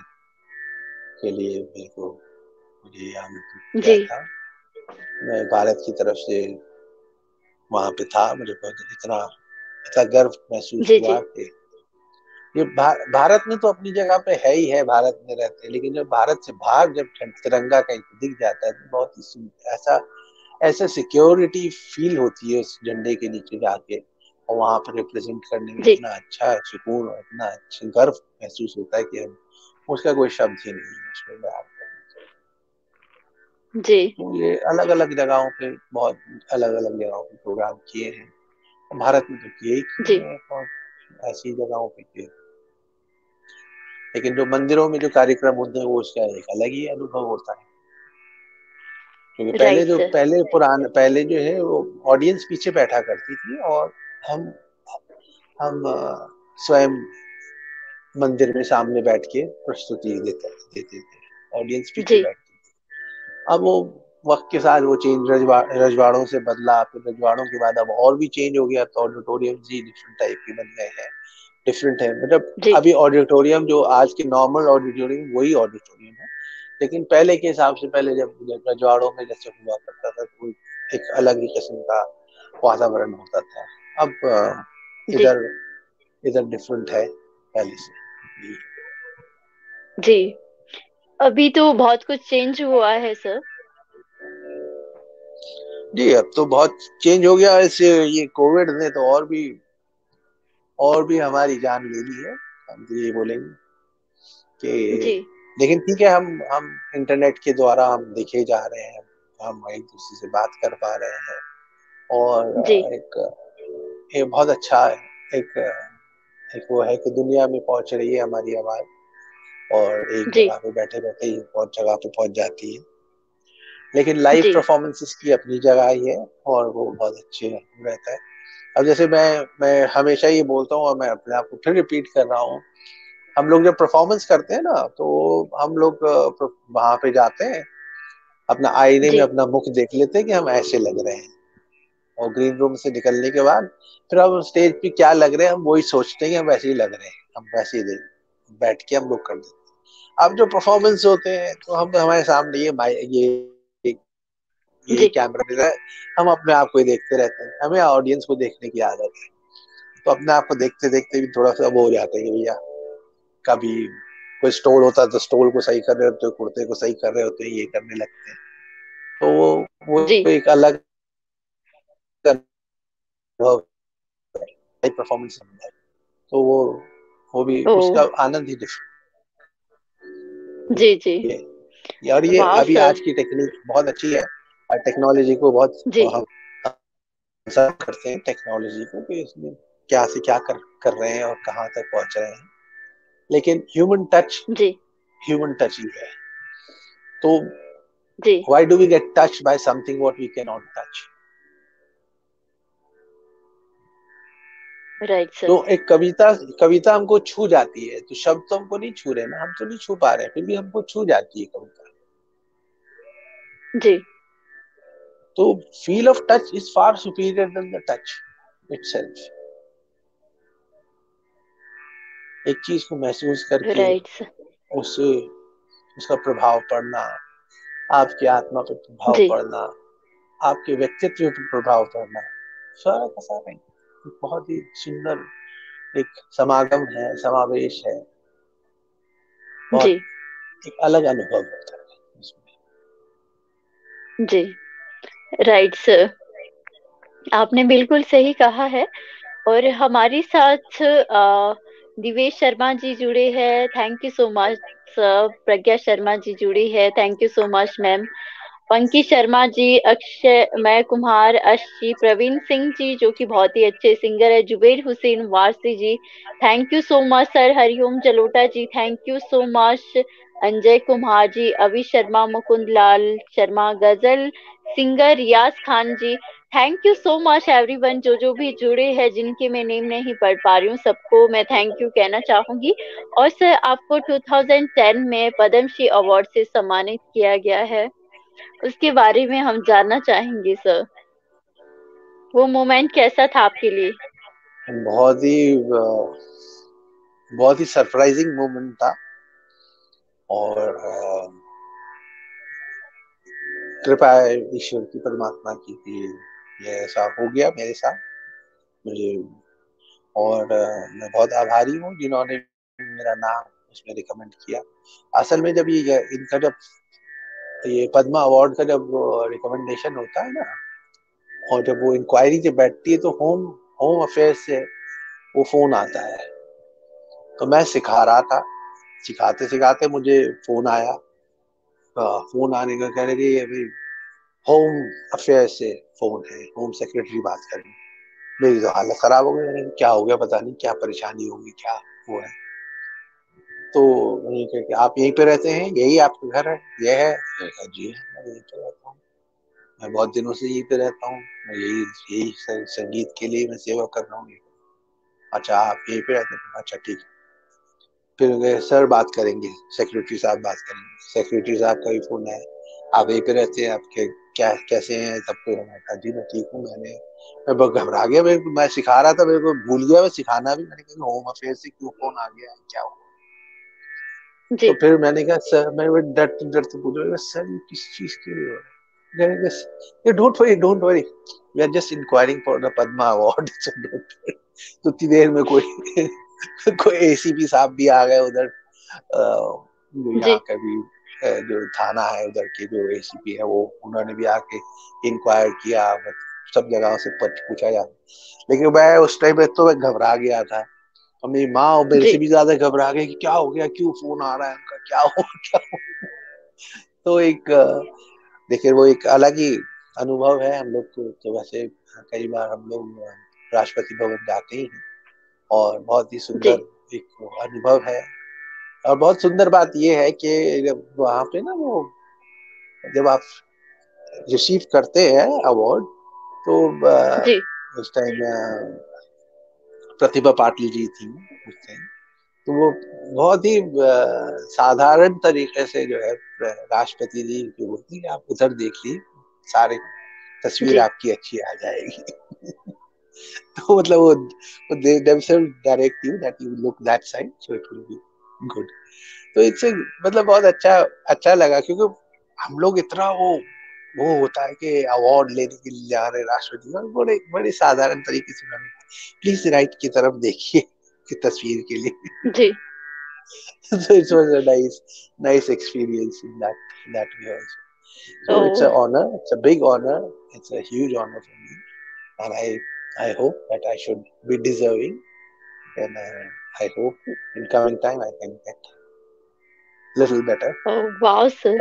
[SPEAKER 3] के लिए मेरे को मुझे आमंत्रित था। मैं भारत की तरफ़ से वहाँ पे था। मुझे बहुत इतना इतना गर्व महसूस हुआ कि ये भारत में तो अपनी जगह पे है ही है भारत में रहते हैं लेकिन जब भारत से बाहर जब तिरंगा कहीं दिख जाता है तो बहुत ही ऐसा ऐसा सिक्योरिटी फील होती है उस झंडे के नीचे जाके और वहाँ पर रिप्रेजेंट करने में इतना अच्छा सुकून और इतना अच्छा गर्व महसूस होता है कि हम उसका कोई शब्द ही नहीं है उसमें बात
[SPEAKER 2] जी।
[SPEAKER 3] तो ये अलग अलग जगहों पे बहुत अलग अलग जगहों पे प्रोग्राम किए हैं। भारत में तो किए ही और ऐसी जगहों पे किए लेकिन जो मंदिरों में जो कार्यक्रम होते हैं वो उसका एक अलग ही अनुभव होता है। क्योंकि पहले जो पहले पुराने पहले जो है वो ऑडियंस पीछे बैठा करती थी और हम हम स्वयं मंदिर में सामने बैठ के प्रस्तुति देते देते थे। ऑडियंस पीछे बैठती थी। अब वो वक्त के साथ वो चेंज रजवा, रजवाड़ों से बदला फिर रजवाड़ों के बाद अब और भी चेंज हो गया तो ऑडिटोरियम ही डिफरेंट टाइप के बन गए हैं डिफरेंट है। मतलब अभी ऑडिटोरियम जो आज के नॉर्मल ऑडिटोरियम वही ऑडिटोरियम है। लेकिन पहले के हिसाब से पहले जब रजवाड़ों में जैसे हुआ करता था तो एक अलग ही किस्म का वातावरण होता था। अब इधर इधर डिफरेंट है पहले से।
[SPEAKER 2] जी। अभी तो बहुत कुछ चेंज हुआ है सर
[SPEAKER 3] जी अब तो बहुत चेंज हो गया इससे ये कोविड ने तो और भी और भी हमारी जान ले ली है। हम तो ये बोलेंगे कि लेकिन ठीक है हम हम इंटरनेट के द्वारा हम देखे जा रहे हैं हम एक दूसरे से बात कर पा रहे हैं और एक ये बहुत अच्छा है एक एक वो है कि दुनिया में पहुँच रही है हमारी आवाज़ और एक जगह पे बैठे बैठे ही बहुत जगह पे पहुँच जाती है। लेकिन लाइव परफॉर्मेंसेस की अपनी जगह ही है और वो बहुत अच्छे रहता है। अब जैसे मैं मैं हमेशा ये बोलता हूँ और मैं अपने आप को फिर रिपीट कर रहा हूँ। हम लोग जब परफॉर्मेंस करते हैं ना तो हम लोग वहाँ पे जाते हैं अपना आईने में अपना मुख देख लेते हैं कि हम ऐसे लग रहे हैं। और ग्रीन रूम से निकलने के बाद फिर हम स्टेज पे क्या लग रहे हैं हम वही सोचते हैं कि हम वैसे ही लग रहे हैं। हम वैसे ही बैठ के हम लोग कर देते हैं। अब जो परफॉर्मेंस होते हैं तो हम हमारे सामने ये ये ये कैमरा मिल रहा है। हम अपने आप को ही देखते रहते हैं। हमें ऑडियंस को देखने की आदत है। तो अपने आप को देखते देखते भी थोड़ा सा वो हो जाते हैं भैया कभी कोई स्टोल होता है तो स्टोल को सही कर रहे होते हैं कुर्ते को सही कर रहे होते हैं ये करने लगते हैं। तो वो वो एक अलग परफॉर्मेंस तो वो वो भी उसका आनंद ही
[SPEAKER 2] डिफरेंट जी जी।
[SPEAKER 3] और ये अभी आज की टेक्निक बहुत अच्छी है। टेक्नोलॉजी को बहुत करते हैं टेक्नोलॉजी को कि इसमें क्या से क्या कर कर रहे हैं और कहाँ तक पहुँच रहे हैं। लेकिन ह्यूमन टच ह्यूमन टच ही है। तो why do we get touch by something what we can not touch
[SPEAKER 2] right sir
[SPEAKER 3] तो एक कविता कविता हमको छू जाती है। तो शब्द तो हमको नहीं छू रहे ना हम तो नहीं छू पा रहे फिर भी हमको छू जाती है कविता।
[SPEAKER 2] जी।
[SPEAKER 3] तो feel of touch is far superior than the touch itself एक चीज़ को महसूस करके right. उसे उसका प्रभाव पड़ना आपकी आत्मा पर प्रभाव पड़ना आपके व्यक्तित्व पर प्रभाव पड़ना सारा का सारा बहुत ही सुंदर एक समागम है समावेश है।
[SPEAKER 2] जी।
[SPEAKER 3] एक अलग अनुभव होता है
[SPEAKER 2] जी। राइट सर आपने बिल्कुल सही कहा है और हमारे साथ दिवेश शर्मा जी जुड़े हैं। Thank you so much sir Pragya Sharma ji जुड़ी है। Thank you so much ma'am Pinki Sharma ji, Akshay मय कुमार अश जी प्रवीण सिंह जी, जो कि बहुत ही अच्छे सिंगर है, Zubair Hussain, Warsi ji. Thank you so much sir Hariom Jalota ji thank you so much Anjay Kumar ji, Avi Sharma Mukund Lal Sharma, ghazal singer Riyaz Khan ji. Thank you so much everyone जो जो भी जुड़े हैं, जिनके मैं name नहीं पढ़ पा रही हूँ, सबको मैं थैंक यू कहना चाहूँगी। और सर आपको 2010 में पद्मश्री अवार्ड से सम्मानित किया गया है। उसके बारे में हम जानना चाहेंगे सर वो मोमेंट कैसा था आपके लिए?
[SPEAKER 3] बहुत ही बहुत ही सरप्राइजिंग मोमेंट था। और कृपा ईश्वर की, परमात्मा की कि ये ऐसा हो गया मेरे साथ। मुझे, और मैं बहुत आभारी हूँ जिन्होंने मेरा नाम उसमें रिकमेंड किया। असल में जब ये, इनका जब ये पद्मा अवार्ड का जब रिकमेंडेशन होता है ना, और जब वो इंक्वायरी जब बैठती है तो होम होम अफेयर से वो फ़ोन आता है। तो मैं सिखा रहा था, सिखाते सिखाते मुझे फ़ोन आया। फ़ोन आने का कह रहे अभी होम अफेयर से फ़ोन है होम सेक्रेटरी बात कर रही मेरी तो हालत खराब हो गई, क्या हो गया पता नहीं, क्या परेशानी होगी, क्या वो है? तो वही कह आप यहीं पे रहते हैं यही आपका घर है ये है? जी। मैं यहीं पे रहता हूँ। मैं बहुत दिनों से यहीं पे रहता हूँ। मैं यही यही संगीत के लिए मैं सेवा कर रहा हूँ अच्छा आप यहीं पे रहते हैं? अच्छा ठीक। है फिर गए सर बात करेंगे सेक्रेटरी साहब बात करेंगे। सेक्रेटरी साहब का भी फ़ोन है आप यहीं पे रहते हैं? आपके क्या कैसे हैं? सबको मैंने कहा जी मैं ठीक हूँ मैंने मैं बहुत घबरा गया। मैं सिखा रहा था मेरे को भूल गया मैं सिखाना भी मैंने कहा होम अफेयर से क्यों फ़ोन आ गया? क्या हुआ? तो फिर मैंने कहा सर मैं डरते डरते पूछा सर ये किस चीज़ के लिए हो रहा है? Don't worry don't worry we are just inquiring for the Padma award so don't तो उतनी देर में कोई कोई एसीपी साहब भी आ गए उधर। यहाँ का भी जो थाना है उधर के जो एसीपी है वो उन्होंने भी आके इंक्वायर किया सब जगह से पूछा जा लेकिन मैं उस टाइम में तो मैं घबरा गया था। और मेरी माँ और मेरे से भी ज़्यादा घबरा गई कि क्या हो गया क्यों फ़ोन आ रहा है उनका क्या हो क्या हो तो एक देखिए वो एक अलग ही अनुभव है हम लोग को। तो वैसे कई बार हम लोग राष्ट्रपति भवन जाते ही हैं और बहुत ही सुंदर एक अनुभव है। और बहुत सुंदर बात ये है कि वहाँ पे ना वो जब आप रिसीव करते हैं अवार्ड तो उस टाइम प्रतिभा पाटिल जी थी उस टाइम तो वो बहुत ही साधारण तरीके से जो है राष्ट्रपति जी जो बोलती है आप उधर देख ली सारे तस्वीर आपकी अच्छी आ जाएगी। तो मतलब वो दे themselves direct you that you look that side so it will be good. तो इससे मतलब बहुत अच्छा अच्छा लगा क्योंकि हम लोग इतना वो वो होता है कि अवार्ड लेने के लिए जा रहे राष्ट्रपति बड़े बड़े साधारण तरीके से मैंने प्लीज राइट की तरफ देखिए की तस्वीर के लिए जी so it was a nice nice experience in that that way also so oh. it's an honor it's a big honor it's a huge honor for me and i i hope that i should be deserving and uh, i hope in coming time i can get little better
[SPEAKER 2] oh wow sir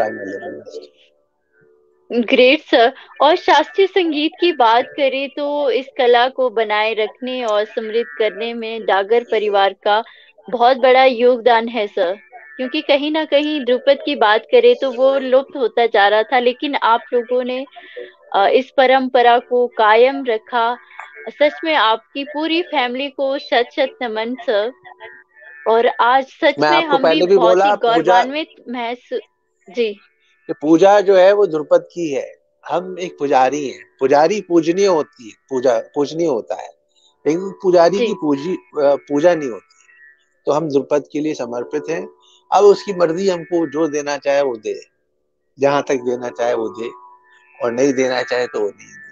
[SPEAKER 2] Great sir और शास्त्रीय संगीत की बात करें तो इस कला को बनाए रखने और समृद्ध करने में डागर परिवार का बहुत बड़ा योगदान है सर क्योंकि कहीं ना कहीं ध्रुपद की बात करें तो वो लुप्त होता जा रहा था लेकिन आप लोगों ने इस परंपरा को कायम रखा। सच में आपकी पूरी फैमिली को शत शत नमन सर और आज सच में हम भी बहुत ही गौरवान्वित महसूस जी।
[SPEAKER 3] कि पूजा जो है वो ध्रुपद की है। हम एक पुजारी हैं। पुजारी पूजनीय होती है। पूजा पूजनीय होता है। लेकिन पुजारी की पूजी पूजा नहीं होती है। तो हम ध्रुपद के लिए समर्पित हैं। अब उसकी मर्ज़ी हमको जो देना चाहे वो दे। जहाँ तक देना चाहे वो दे। और नहीं देना चाहे तो वो नहीं दे।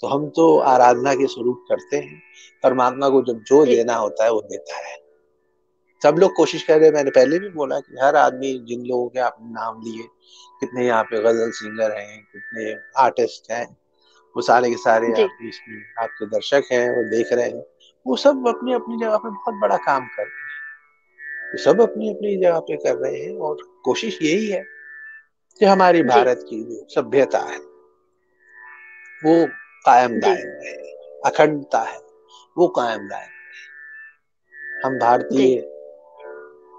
[SPEAKER 3] तो हम तो आराधना के स्वरूप करते हैं। परमात्मा को जब जो। देना होता है वो देता है। सब लोग कोशिश कर रहे हैं मैंने पहले भी बोला कि हर आदमी जिन लोगों के आप नाम लिए कितने यहाँ पे गज़ल सिंगर हैं कितने आर्टिस्ट हैं वो सारे के सारे आपके इसमें आपके दर्शक हैं वो देख रहे हैं। वो सब अपनी अपनी जगह पे बहुत बड़ा काम कर रहे हैं। वो सब अपनी अपनी जगह पे कर रहे हैं और कोशिश यही है कि हमारी भारत की जो सभ्यता है वो कायम दायम है अखंडता है वो कायम दायम है हम भारतीय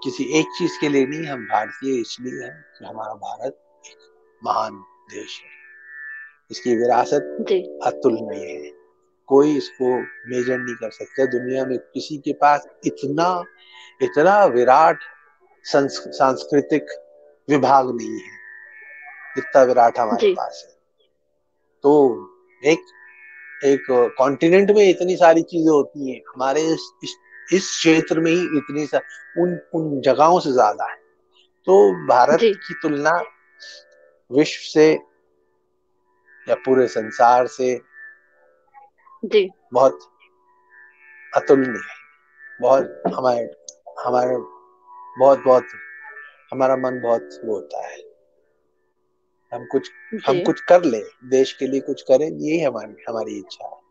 [SPEAKER 3] किसी एक चीज़ के लिए नहीं हम भारतीय इसलिए हैं कि हमारा भारत एक महान देश है। इसकी विरासत अतुलनीय है। कोई इसको मेजर नहीं कर सकता। दुनिया में किसी के पास इतना इतना विराट सांस्कृतिक विभाग नहीं है इतना विराट हमारे पास है। तो एक एक कॉन्टिनेंट में इतनी सारी चीज़ें होती हैं। हमारे इस, इस इस क्षेत्र में ही इतनी सा उन उन जगहों से ज़्यादा है। तो भारत की तुलना विश्व से या पूरे संसार से जी। बहुत अतुलनीय है। बहुत हमारे हमारे बहुत बहुत हमारा मन बहुत वो होता है। हम कुछ हम कुछ कर ले देश के लिए कुछ करें यही हमारी हमारी इच्छा है।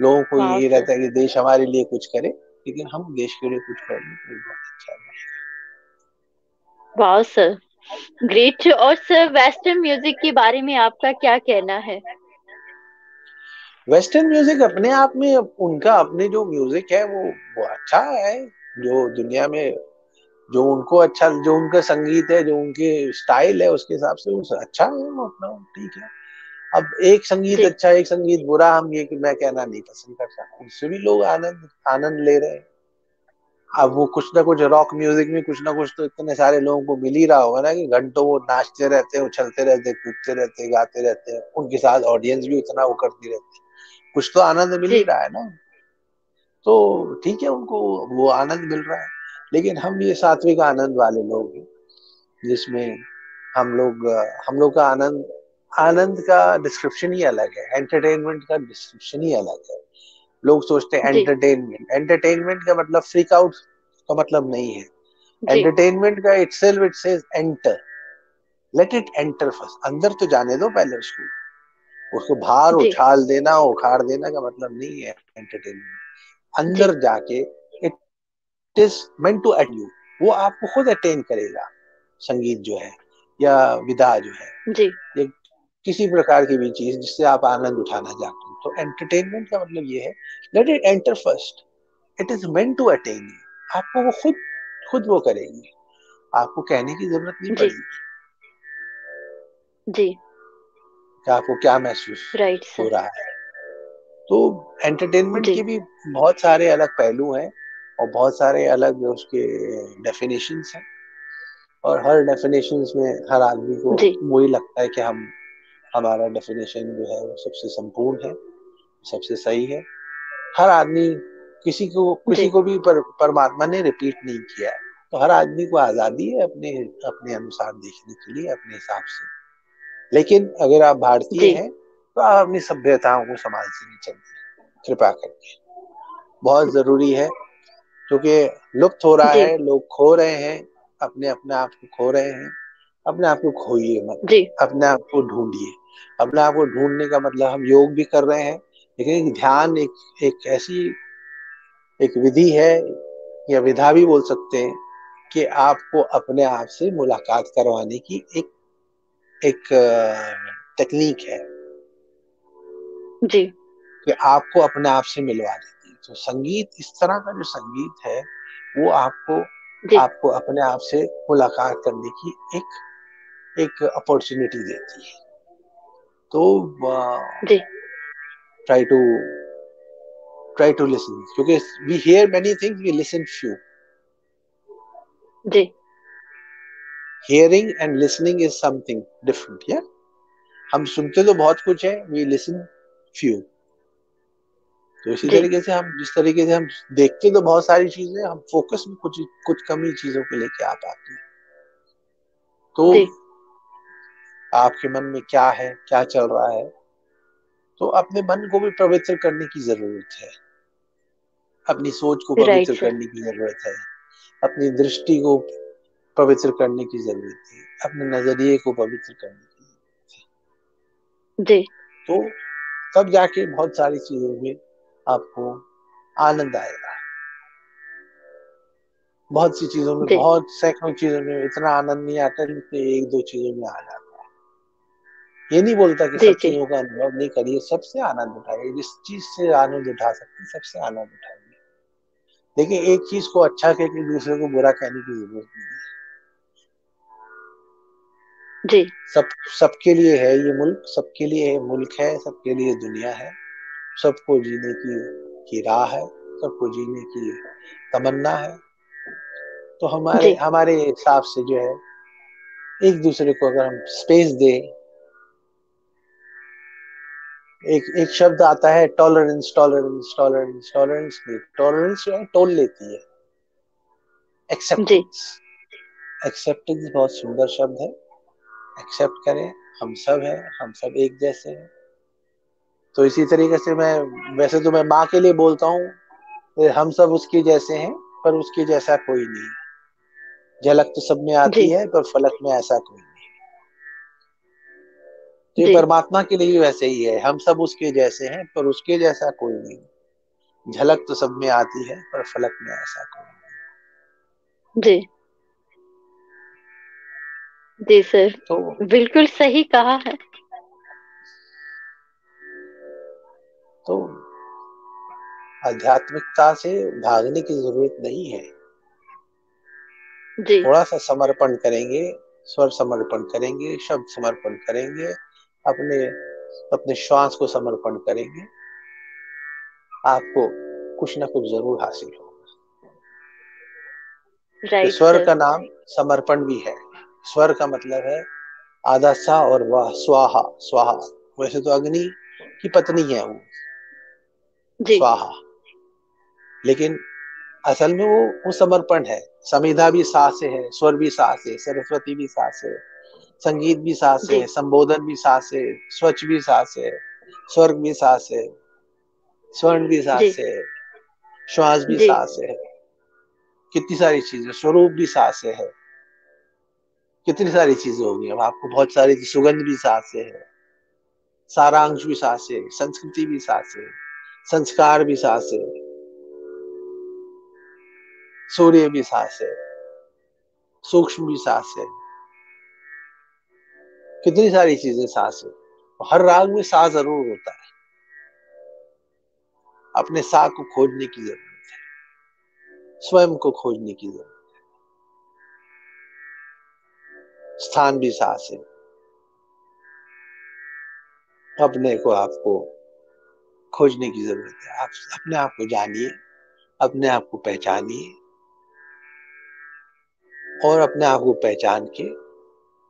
[SPEAKER 3] लोगों को ये रहता है कि देश हमारे लिए कुछ करे लेकिन हम देश के लिए कुछ कर तो बहुत अच्छा
[SPEAKER 2] वाह सर। ग्रेट। और सर वेस्टर्न म्यूज़िक के बारे में आपका क्या कहना है?
[SPEAKER 3] वेस्टर्न म्यूज़िक अपने आप में उनका अपने जो म्यूज़िक है वो वो अच्छा है। जो दुनिया में जो उनको अच्छा जो उनका संगीत है जो उनके स्टाइल है उसके हिसाब से वो अच्छा है वो अपना ठीक है। अब एक संगीत अच्छा एक संगीत बुरा हम ये कि मैं कहना नहीं पसंद करता। उससे भी लोग आनंद आनंद ले रहे हैं। अब वो कुछ ना कुछ रॉक म्यूज़िक में कुछ ना कुछ तो इतने सारे लोगों को मिल ही रहा होगा ना कि घंटों वो नाचते रहते हैं उछलते रहते कूदते रहते गाते रहते हैं। उनके साथ ऑडियंस भी उतना वो करती रहती है। कुछ तो आनंद मिल ही रहा है ना। तो ठीक है उनको वो आनंद मिल रहा है। लेकिन हम ये सात्विक आनंद वाले लोग हैं जिसमें हम लोग हम लोग का आनंद आनंद का डिस्क्रिप्शन ही अलग है एंटरटेनमेंट का डिस्क्रिप्शन ही अलग है। लोग सोचते हैं एंटरटेनमेंट एंटरटेनमेंट का मतलब फ्रीक आउट का मतलब नहीं है। एंटरटेनमेंट का itself it says enter let it enter first अंदर तो जाने दो पहले उसको। उसको बाहर उछाल देना उखाड़ देना का मतलब नहीं है एंटरटेनमेंट अंदर जाके it is meant to at you वो आपको खुद अटेन करेगा। संगीत जो है या विदा जो है।
[SPEAKER 2] जी।
[SPEAKER 3] किसी प्रकार की भी चीज़ जिससे आप आनंद उठाना चाहते हो। तो एंटरटेनमेंट का मतलब ये है let it enter first it is meant to attain you आपको वो खुद खुद वो करेगी। आपको कहने की ज़रूरत नहीं पड़ेगी।
[SPEAKER 2] जी।
[SPEAKER 3] कि आपको क्या महसूस
[SPEAKER 2] राइट
[SPEAKER 3] हो रहा है। तो एंटरटेनमेंट के भी बहुत सारे अलग पहलू हैं और बहुत सारे अलग उसके डेफिनेशन हैं। और हर डेफिनेशन में हर आदमी को वही लगता है कि हम हमारा डेफिनेशन जो है वो सबसे संपूर्ण है सबसे सही है। हर आदमी किसी को किसी को भी पर, परमात्मा ने रिपीट नहीं किया है। तो हर आदमी को आज़ादी है अपने अपने अनुसार देखने के लिए अपने हिसाब से। लेकिन अगर आप भारतीय हैं तो आप अपनी सभ्यताओं को संभाल से नहीं चलते कृपा करके। बहुत ज़रूरी है क्योंकि लुप्त हो रहा है लोग खो रहे हैं अपने अपने आप को खो रहे हैं। अपने आप को खोइए मत अपने आप को ढूंढिए। अपने आप को ढूँढने का मतलब हम योग भी कर रहे हैं लेकिन ध्यान एक एक ऐसी एक विधि है या विधा भी बोल सकते हैं कि आपको अपने आप से मुलाकात करवाने की एक एक टेक्निक है।
[SPEAKER 2] जी।
[SPEAKER 3] कि आपको अपने आप से मिलवा देती है। तो संगीत इस तरह का जो संगीत है वो आपको आपको अपने आप से मुलाकात करने की एक एक अपॉर्चुनिटी देती है। तो try to try to listen क्योंकि we hear many things we listen few
[SPEAKER 2] ji.
[SPEAKER 3] Hearing and listening is something different या हम सुनते तो बहुत कुछ है वी लिसन फ्यू तो इसी तरीके से हम जिस तरीके से हम देखते तो बहुत सारी चीज़ें हम फोकस में कुछ कुछ कम ही चीज़ों को लेके आ पाते हैं। तो आपके मन में क्या है क्या चल रहा है तो अपने मन को भी पवित्र करने की ज़रूरत है। अपनी सोच को पवित्र करने की ज़रूरत है। अपनी दृष्टि को पवित्र करने की ज़रूरत है। अपने नज़रिए को पवित्र करने की
[SPEAKER 2] ज़रूरत है। जी।
[SPEAKER 3] तो तब जाके बहुत सारी चीज़ों में आपको आनंद आएगा। बहुत सी चीज़ों में बहुत सैकड़ों चीज़ों में इतना आनंद नहीं आता जितने एक दो चीज़ों में आ जाता। ये नहीं बोलता कि सब चीज़ों का अनुभव नहीं करिए सबसे आनंद उठाइए। जिस चीज़ से आनंद उठा सकते सबसे आनंद उठाइए। देखिए एक चीज़ को अच्छा कहकर दूसरे को बुरा कहने की ज़रूरत नहीं है।
[SPEAKER 2] जी।
[SPEAKER 3] सब सबके लिए है ये मुल्क सबके लिए मुल्क है सबके लिए दुनिया है। सबको जीने की की राह है सबको जीने की तमन्ना है। तो हमारे हमारे हिसाब से जो है एक दूसरे को अगर हम स्पेस दें एक एक शब्द आता है टॉलरेंस टॉलरेंस टॉलरेंस टॉलरेंस नहीं टॉलरेंस जो है टोल लेती है। एक्सेप्टेंस एक्सेप्टेंस बहुत सुंदर शब्द है। एक्सेप्ट करें हम सब हैं हम सब एक जैसे हैं। तो इसी तरीके से मैं वैसे तो मैं माँ के लिए बोलता हूँ हम सब उसके जैसे हैं पर उसके जैसा कोई नहीं। झलक तो सब में आती है पर फलक में ऐसा कोई तो ये परमात्मा के लिए वैसे ही है। हम सब उसके जैसे हैं पर उसके जैसा कोई नहीं। झलक तो सब में आती है पर फलक में ऐसा कोई नहीं।
[SPEAKER 2] जी। जी सर। तो बिल्कुल सही कहा है।
[SPEAKER 3] तो आध्यात्मिकता से भागने की ज़रूरत नहीं है।
[SPEAKER 2] जी।
[SPEAKER 3] थोड़ा सा समर्पण करेंगे स्वर समर्पण करेंगे शब्द समर्पण करेंगे अपने अपने श्वास को समर्पण करेंगे। आपको कुछ ना कुछ ज़रूर हासिल होगा।
[SPEAKER 2] Right,
[SPEAKER 3] स्वर का नाम समर्पण भी है। स्वर का मतलब है आधा सा और वाह स्वाहा स्वाहा। वैसे तो अग्नि की पत्नी है वो। स्वाहा। लेकिन असल में वो वो समर्पण है। समिधा भी सा से है स्वर भी सा से सरस्वती भी सा से संगीत भी सा है संबोधन भी सा है स्वच्छ भी सा से स्वर्ग भी सा से स्वर्ण भी सा से श्वास भी सा से है कितनी सारी चीज़ें स्वरूप भी सा से है कितनी सारी चीज़ें होगी अब आपको बहुत सारी सुगंध भी सा से है सारांश भी सा से संस्कृति भी सा से संस्कार भी सा से सूर्य भी सांस है सूक्ष्म भी सांस है कितनी सारी चीज़ें सांस है। हर राग में सा ज़रूर होता है। अपने सा को खोजने की ज़रूरत है। स्वयं को खोजने की ज़रूरत है। स्थान भी सांस है। अपने को आपको खोजने की ज़रूरत है। आप अपने आप को जानिए, अपने आप को पहचानिए और अपने आप को पहचान के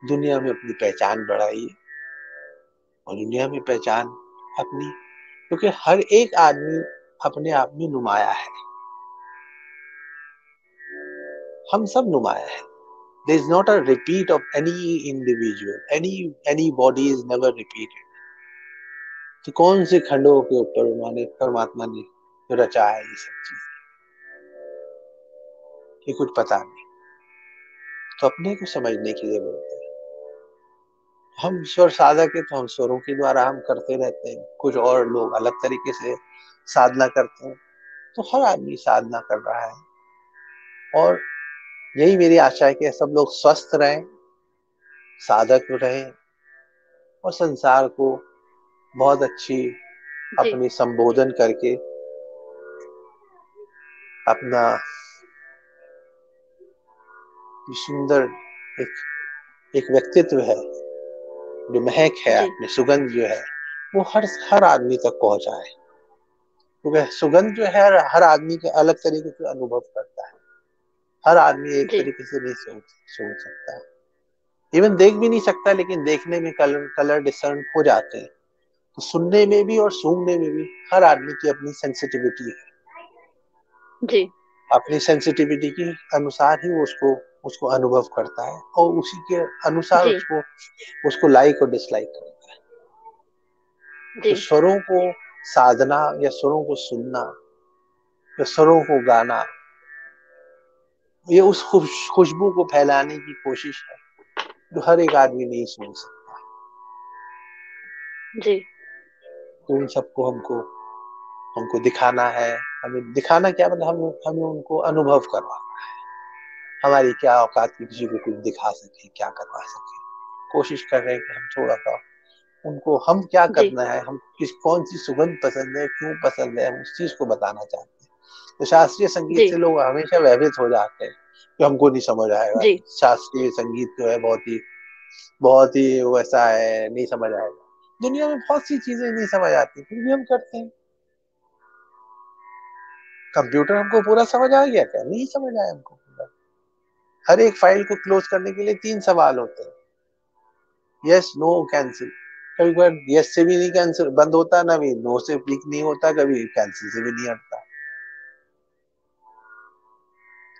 [SPEAKER 3] दुनिया में अपनी पहचान बढ़ाइए और दुनिया में पहचान अपनी, क्योंकि हर एक आदमी अपने आप में नुमाया है। हम सब नुमाया है। There is not a repeat of any individual. Any any body is never तो कौन से खंडों के ऊपर उन्होंने, परमात्मा ने रचा है ये सब चीज़ें? ये कुछ पता नहीं। तो अपने को समझने की ज़रूरत है। हम स्वर साधक है तो हम स्वरों के द्वारा हम करते रहते हैं। कुछ और लोग अलग तरीके से साधना करते हैं। तो हर आदमी साधना कर रहा है। और यही मेरी आशा है कि सब लोग स्वस्थ रहें साधक रहें और संसार को बहुत अच्छी अपनी संबोधन करके अपना सुंदर एक एक व्यक्तित्व है। जो महक है अपनी सुगंध जो है वो हर हर आदमी तक पहुँचाए क्योंकि सुगंध जो है हर आदमी के अलग तरीके से अनुभव करता है। हर आदमी एक तरीके से नहीं सोच सोच सकता। इवन देख भी नहीं सकता लेकिन देखने में कलर कलर डिसर्न हो जाते हैं। तो सुनने में भी और सूंघने में भी हर आदमी की अपनी सेंसिटिविटी है।
[SPEAKER 2] जी।
[SPEAKER 3] अपनी सेंसिटिविटी के अनुसार ही वो उसको उसको अनुभव करता है और उसी के अनुसार उसको उसको लाइक और डिसलाइक करता है। तो स्वरों को साधना या स्वरों को सुनना या स्वरों को गाना ये उस खुशबू को फैलाने की कोशिश है जो हर एक आदमी नहीं सुन सकता।
[SPEAKER 2] जी।
[SPEAKER 3] तो उन सबको हमको हमको दिखाना है हमें दिखाना क्या मतलब हम हमें उनको अनुभव करवाना हमारी क्या औकात की किसी को कुछ दिखा सके क्या करवा सके। कोशिश कर रहे हैं कि हम थोड़ा सा उनको हम क्या करना है हम किस कौन सी सुगंध पसंद है क्यों पसंद है हम उस चीज़ को बताना चाहते हैं। तो शास्त्रीय संगीत से लोग हमेशा व्यवित हो जाते हैं कि हमको नहीं समझ आएगा। शास्त्रीय संगीत जो है बहुत ही बहुत ही वैसा है नहीं समझ आएगा। दुनिया में बहुत सी चीज़ें नहीं समझ आती फिर भी हम करते हैं। कंप्यूटर हमको पूरा समझ आ गया क्या? नहीं समझ आया हमको। हर एक फ़ाइल को क्लोज करने के लिए तीन सवाल होते हैं। यस नो कैंसिल कभी बार यस से भी नहीं कैंसिल बंद होता ना भी नो से क्लिक नहीं होता, कभी कैंसिल से भी नहीं हटता।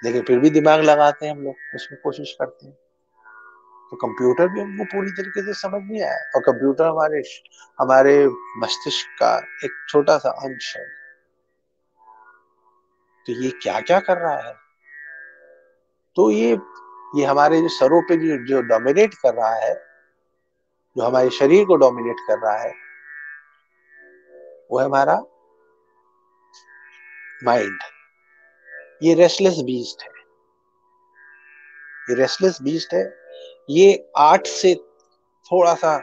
[SPEAKER 3] लेकिन फिर भी दिमाग लगाते हैं हम लोग, उसमें कोशिश करते हैं। तो कंप्यूटर भी हमको पूरी तरीके से समझ नहीं आया। और कंप्यूटर हमारे हमारे मस्तिष्क का एक छोटा सा अंश है। तो ये क्या क्या कर रहा है? तो ये ये हमारे जो सरों पे जो जो डोमिनेट कर रहा है, जो हमारे शरीर को डोमिनेट कर रहा है, वो है हमारा माइंड ये रेस्टलेस बीस्ट है. ये रेस्टलेस बीस्ट है. ये आठ से थोड़ा सा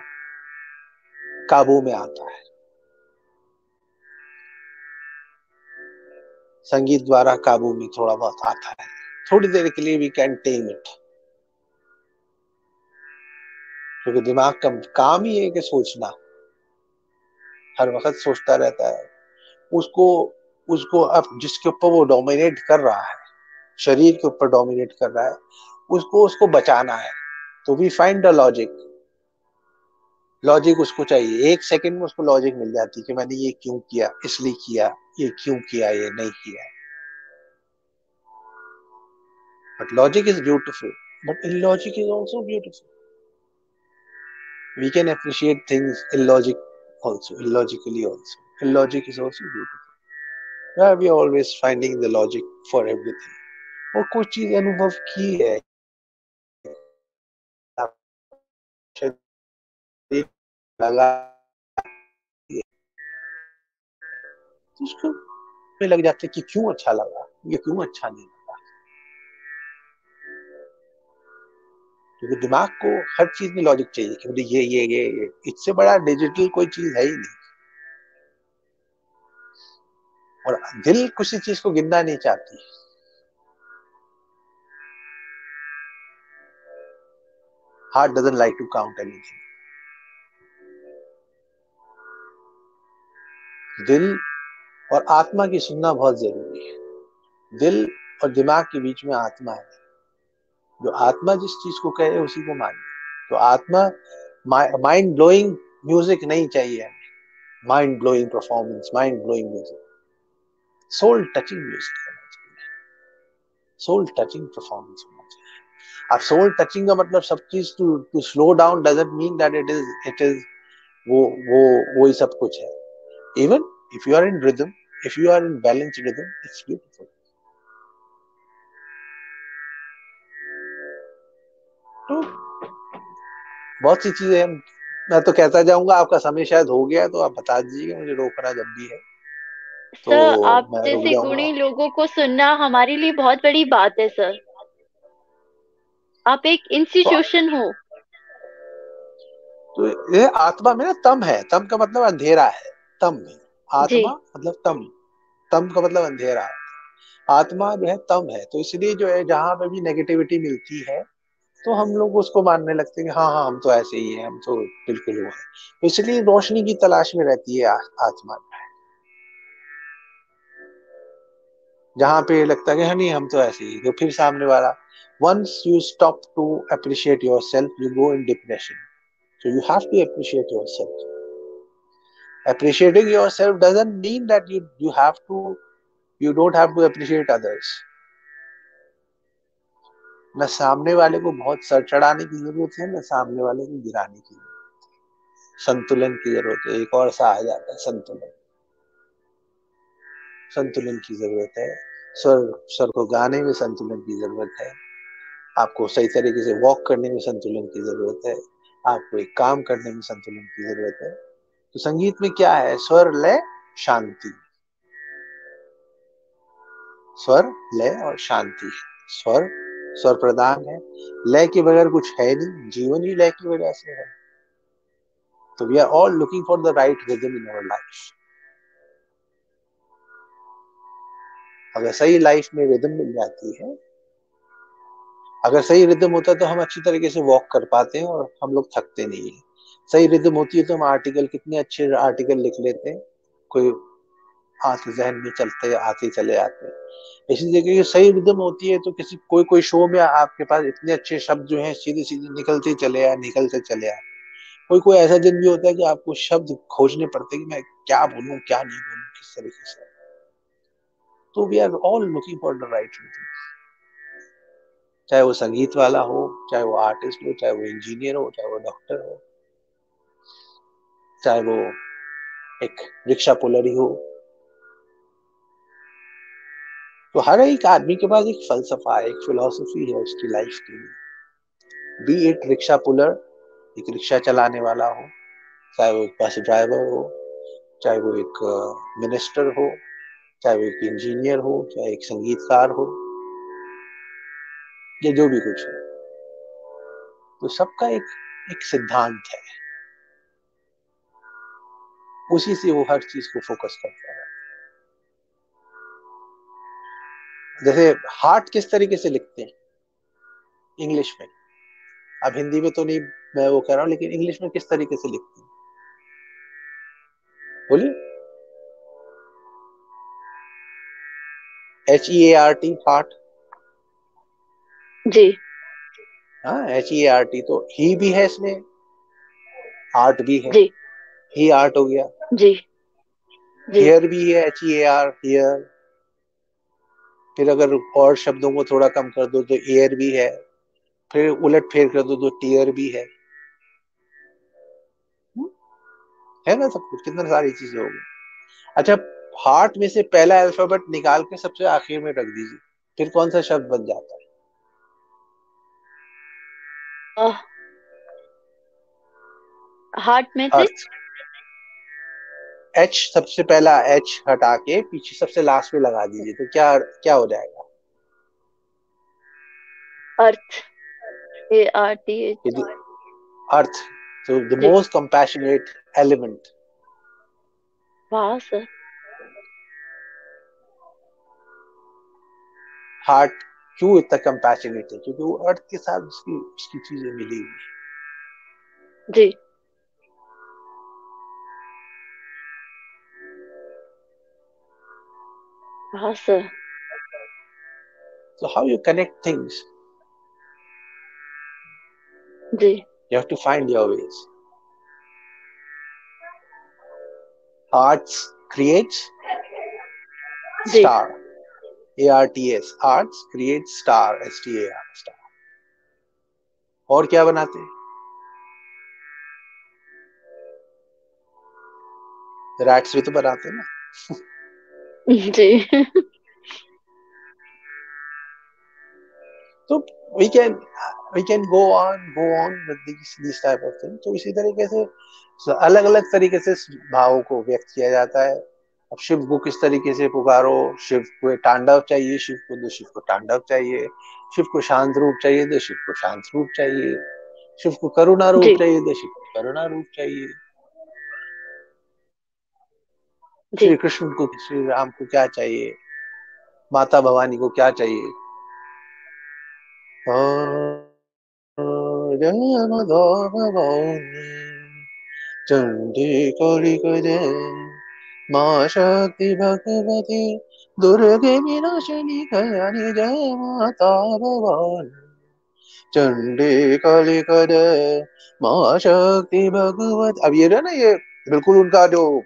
[SPEAKER 3] काबू में आता है. संगीत द्वारा काबू में थोड़ा बहुत आता है. थोड़ी देर के लिए वी कैन टेम इट क्योंकि दिमाग का काम ही है कि सोचना। हर वक्त सोचता रहता है। उसको उसको अब जिसके ऊपर वो डोमिनेट कर रहा है, शरीर के ऊपर डोमिनेट कर रहा है, उसको उसको बचाना है। तो we find the logic logic उसको चाहिए। एक सेकंड में उसको लॉजिक मिल जाती है कि मैंने ये क्यों किया, इसलिए किया, ये क्यों किया, ये नहीं किया। But logic is beautiful but logic is also beautiful we can appreciate things illogic also illogically also illogic is also beautiful yeah, we are always finding the logic for everything और कुछ चीज़ अनुभव की है लगा तो उसको लग जाते कि क्यों अच्छा लगा ये क्यों अच्छा नहीं क्योंकि दिमाग को हर चीज़ में लॉजिक चाहिए कि ये ये ये ये, इससे बड़ा डिजिटल कोई चीज़ है ही नहीं। और दिल किसी चीज़ को गिनना नहीं चाहती। Heart doesn't like to count anything. दिल और आत्मा की सुनना बहुत ज़रूरी है। दिल और दिमाग के बीच में आत्मा है। जो आत्मा जिस चीज़ को कहे, उसी को मानिए तो आत्मा माइंड ब्लोइंग म्यूज़िक नहीं चाहिए। हमें mind blowing performance mind blowing music soul touching music होना चाहिए। सोल टचिंग परफॉर्मेंस होना चाहिए। अब सोल टचिंग का मतलब सब चीज़ too too slow down doesn't mean that it is it is वो वो वो ही सब कुछ है। Even if you are in rhythm if you are in balance rhythm it's बहुत सी चीज़ें मैं तो कहता जाऊँगा आपका समय शायद हो गया तो आप बता दीजिएगा मुझे रोकना जब भी है।
[SPEAKER 2] तो सर आप जैसे गुणी लोगों को सुनना हमारे लिए बहुत बड़ी बात है सर। आप एक इंस्टीट्यूशन हो।
[SPEAKER 3] तो ये आत्मा में ना तम है। तम का मतलब अंधेरा है। तम में। आत्मा मतलब तम। तम का मतलब अंधेरा। आत्मा जो है तम है। तो इसलिए जो है जहाँ पे भी नेगेटिविटी मिलती है तो हम लोग उसको मानने लगते हैं कि हाँ हाँ हम तो ऐसे ही हैं, हम तो बिल्कुल हुआ है। तो इसलिए रोशनी की तलाश में रहती है आत्मा। जहाँ पे लगता है नहीं हम तो ऐसे ही। तो फिर सामने वाला once you stop to appreciate yourself you go in depression so you have to appreciate yourself appreciating yourself doesn't mean that you you have to you don't have to appreciate others न सामने वाले को बहुत sir चढ़ाने की ज़रूरत है, न सामने वाले को गिराने की संतुलन की ज़रूरत है, एक और सा आ जाता है, संतुलन। संतुलन की ज़रूरत है। स्वर स्वर को गाने में संतुलन की ज़रूरत है। आपको सही तरीके से वॉक करने में संतुलन की ज़रूरत है। आपको एक काम करने में संतुलन की ज़रूरत है। तो संगीत में क्या है? स्वर, लय, शांति। स्वर, लय और शांति। स्वर स्वर प्रदान है। लय के बगैर कुछ है नहीं, जीवन ही लय की वजह से है। तो we are all looking for the right rhythm in our life अगर सही लाइफ में रिदम मिल जाती है, अगर सही रिदम होता है तो हम अच्छी तरीके से वॉक कर पाते हैं और हम लोग थकते नहीं है। सही रिदम होती है तो हम आर्टिकल कितने अच्छे आर्टिकल लिख लेते हैं, कोई हाथ जहन में चलते, आते चले आते इसी जगह सही रिदम होती है तो किसी कोई कोई शो में आपके पास इतने अच्छे शब्द जो हैं सीधे सीधे निकलते चले आए, निकलते चले आए। कोई कोई ऐसा दिन भी होता है कि आपको शब्द खोजने पड़ते कि मैं क्या बोलूँ, क्या नहीं बोलूँ, किस तरीके से? तो we are all looking for the right चाहे वो संगीत वाला हो, चाहे वो आर्टिस्ट हो, चाहे वो इंजीनियर हो, चाहे वो डॉक्टर हो, चाहे वो एक रिक्शा पुलर ही हो तो हर एक आदमी के पास एक फलसफा है एक फिलोसफी है उसकी लाइफ के। लिए बी इट रिक्शा पुलर एक रिक्शा चलाने वाला हो, चाहे वो एक बस ड्राइवर हो, चाहे वो एक मिनिस्टर हो, चाहे वो एक इंजीनियर हो, चाहे एक संगीतकार हो, या जो भी कुछ हो। तो सबका एक एक सिद्धांत है। उसी से वो हर चीज़ को फोकस करता है। जैसे हार्ट किस तरीके से लिखते हैं? इंग्लिश में। अब हिंदी में तो नहीं मैं वो कह रहा हूँ लेकिन इंग्लिश में किस तरीके से लिखते हैं? बोलिए। H E A R T heart
[SPEAKER 2] जी।
[SPEAKER 3] हाँ H E A R T तो ही भी है इसमें आर्ट भी है।
[SPEAKER 2] जी।
[SPEAKER 3] ही आर्ट हो गया।
[SPEAKER 2] जी।
[SPEAKER 3] हियर भी है H E A R here फिर अगर और शब्दों को थोड़ा कम कर दो तो एयर भी है फिर उलट फेर कर दो तो टीयर भी है? है ना सब कुछ? कितनी सारी चीज़ें होगी अच्छा हार्ट में से पहला अल्फ़ाबेट निकाल के सबसे आखिर में रख दीजिए फिर कौन सा शब्द बन जाता है?
[SPEAKER 2] हार्ट में से?
[SPEAKER 3] एच सबसे पहला एच हटा के पीछे सबसे लास्ट में लगा दीजिए तो क्या क्या हो जाएगा?
[SPEAKER 2] Earth A R
[SPEAKER 3] T H earth most compassionate element.
[SPEAKER 2] वाह सर
[SPEAKER 3] हार्ट क्यों इतना कंपैशनेट है? क्योंकि वो अर्थ के साथ उसकी उसकी चीज़ें मिली हुई
[SPEAKER 2] जी। हाँ sir
[SPEAKER 3] So how you connect things?
[SPEAKER 2] जी
[SPEAKER 3] You have to find your ways. Arts creates
[SPEAKER 2] जी
[SPEAKER 3] star. A R T S. Arts creates star. S T A R. Star. और क्या बनाते हैं रैट्स भी तो बनाते हैं ना
[SPEAKER 2] जी।
[SPEAKER 3] तो we can go on go on with these these type of things. तो इसी तरीके से अलग अलग तरीके से भावों को व्यक्त किया जाता है। अब शिव को किस तरीके से पुकारो? शिव को तांडव चाहिए शिव को तो शिव को तांडव चाहिए। शिव को शांत रूप चाहिए तो शिव को शांत रूप चाहिए। शिव को करुणा रूप चाहिए तो शिव को करुणा रूप चाहिए। श्री कृष्ण को श्री राम को क्या चाहिए? माता भवानी को क्या चाहिए? चंडी काली जय माँ शक्ति भगवती दुर्गे विनाशिनी कयानी जय माता भवानी। चंडी काली जय माँ शक्ति भगवती। अब ये ना ये बिल्कुल उनका जो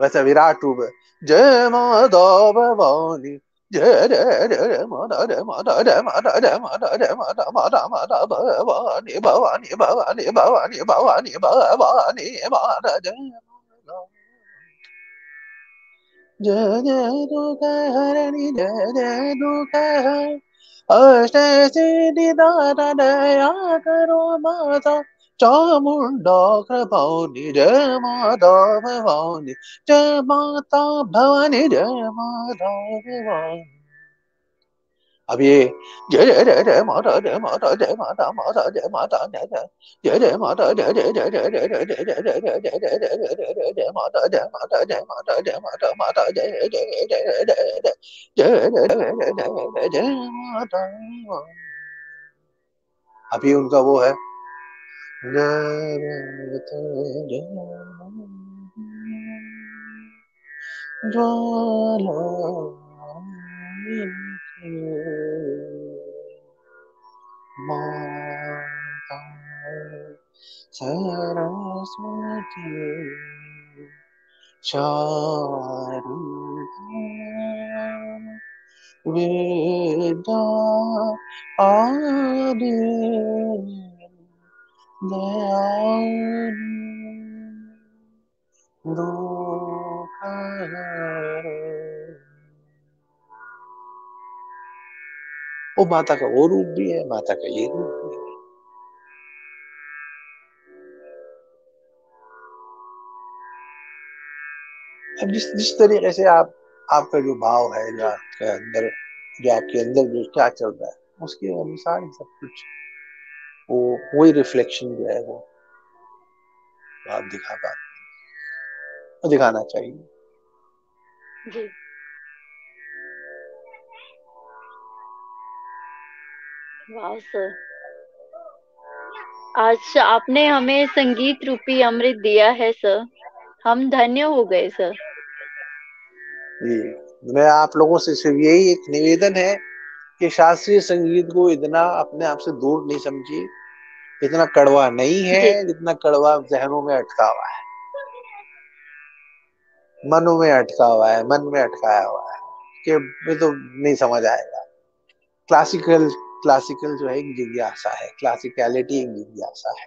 [SPEAKER 3] वैसा विराट रूप है। जय माता भवानी जय जय जय माता जय माता जय माता जय माता जय माता माता माता भवानी भवानी भवानी भवानी भवानी भवानी माता जय जय जय दुर्गा हरणी, जय जय दुर्गा हर अष्ट सिद्धि दाता, दया करो माता। चामुंडा कृपानी जय माता भवानी जय माता भवानी जय माता भवानी अब ये जय जय जय जय माता जय माता जय माता माता जय माता जय जय जय जय माता जय जय जय जय जय जय जय जय जय जय जय जय जय जय जय जय माता जय माता जय माता जय माता माता जय जय जय जय जय जय जय जय जय जय जय जय माता अभी उनका वो है माता सरस्वती शारदा वेदा आदि। वो माता का वो रूप भी है, माता का ये रूप भी है। अब जिस जिस तरीके से आप, आपका जो भाव है, जो आपके अंदर, जो आपके अंदर जो क्या चल रहा है, उसके अनुसार ही सब कुछ वो वही रिफ्लेक्शन जो है वो आप दिखा पाते दिखाना चाहिए।
[SPEAKER 2] जी। वाह सर आज आपने हमें संगीत रूपी अमृत दिया है सर हम धन्य हो गए सर
[SPEAKER 3] जी। मैं आप लोगों से सिर्फ़ यही एक निवेदन है कि शास्त्रीय संगीत को इतना अपने आप से दूर नहीं समझिए। इतना कड़वा नहीं है जितना कड़वा जहनों में अटका हुआ है। मनों में अटका हुआ है मन में अटकाया हुआ है कि मैं तो नहीं समझ आएगा। क्लासिकल क्लासिकल जो है एक जिज्ञासा है। क्लासिकलिटी एक जिज्ञासा है।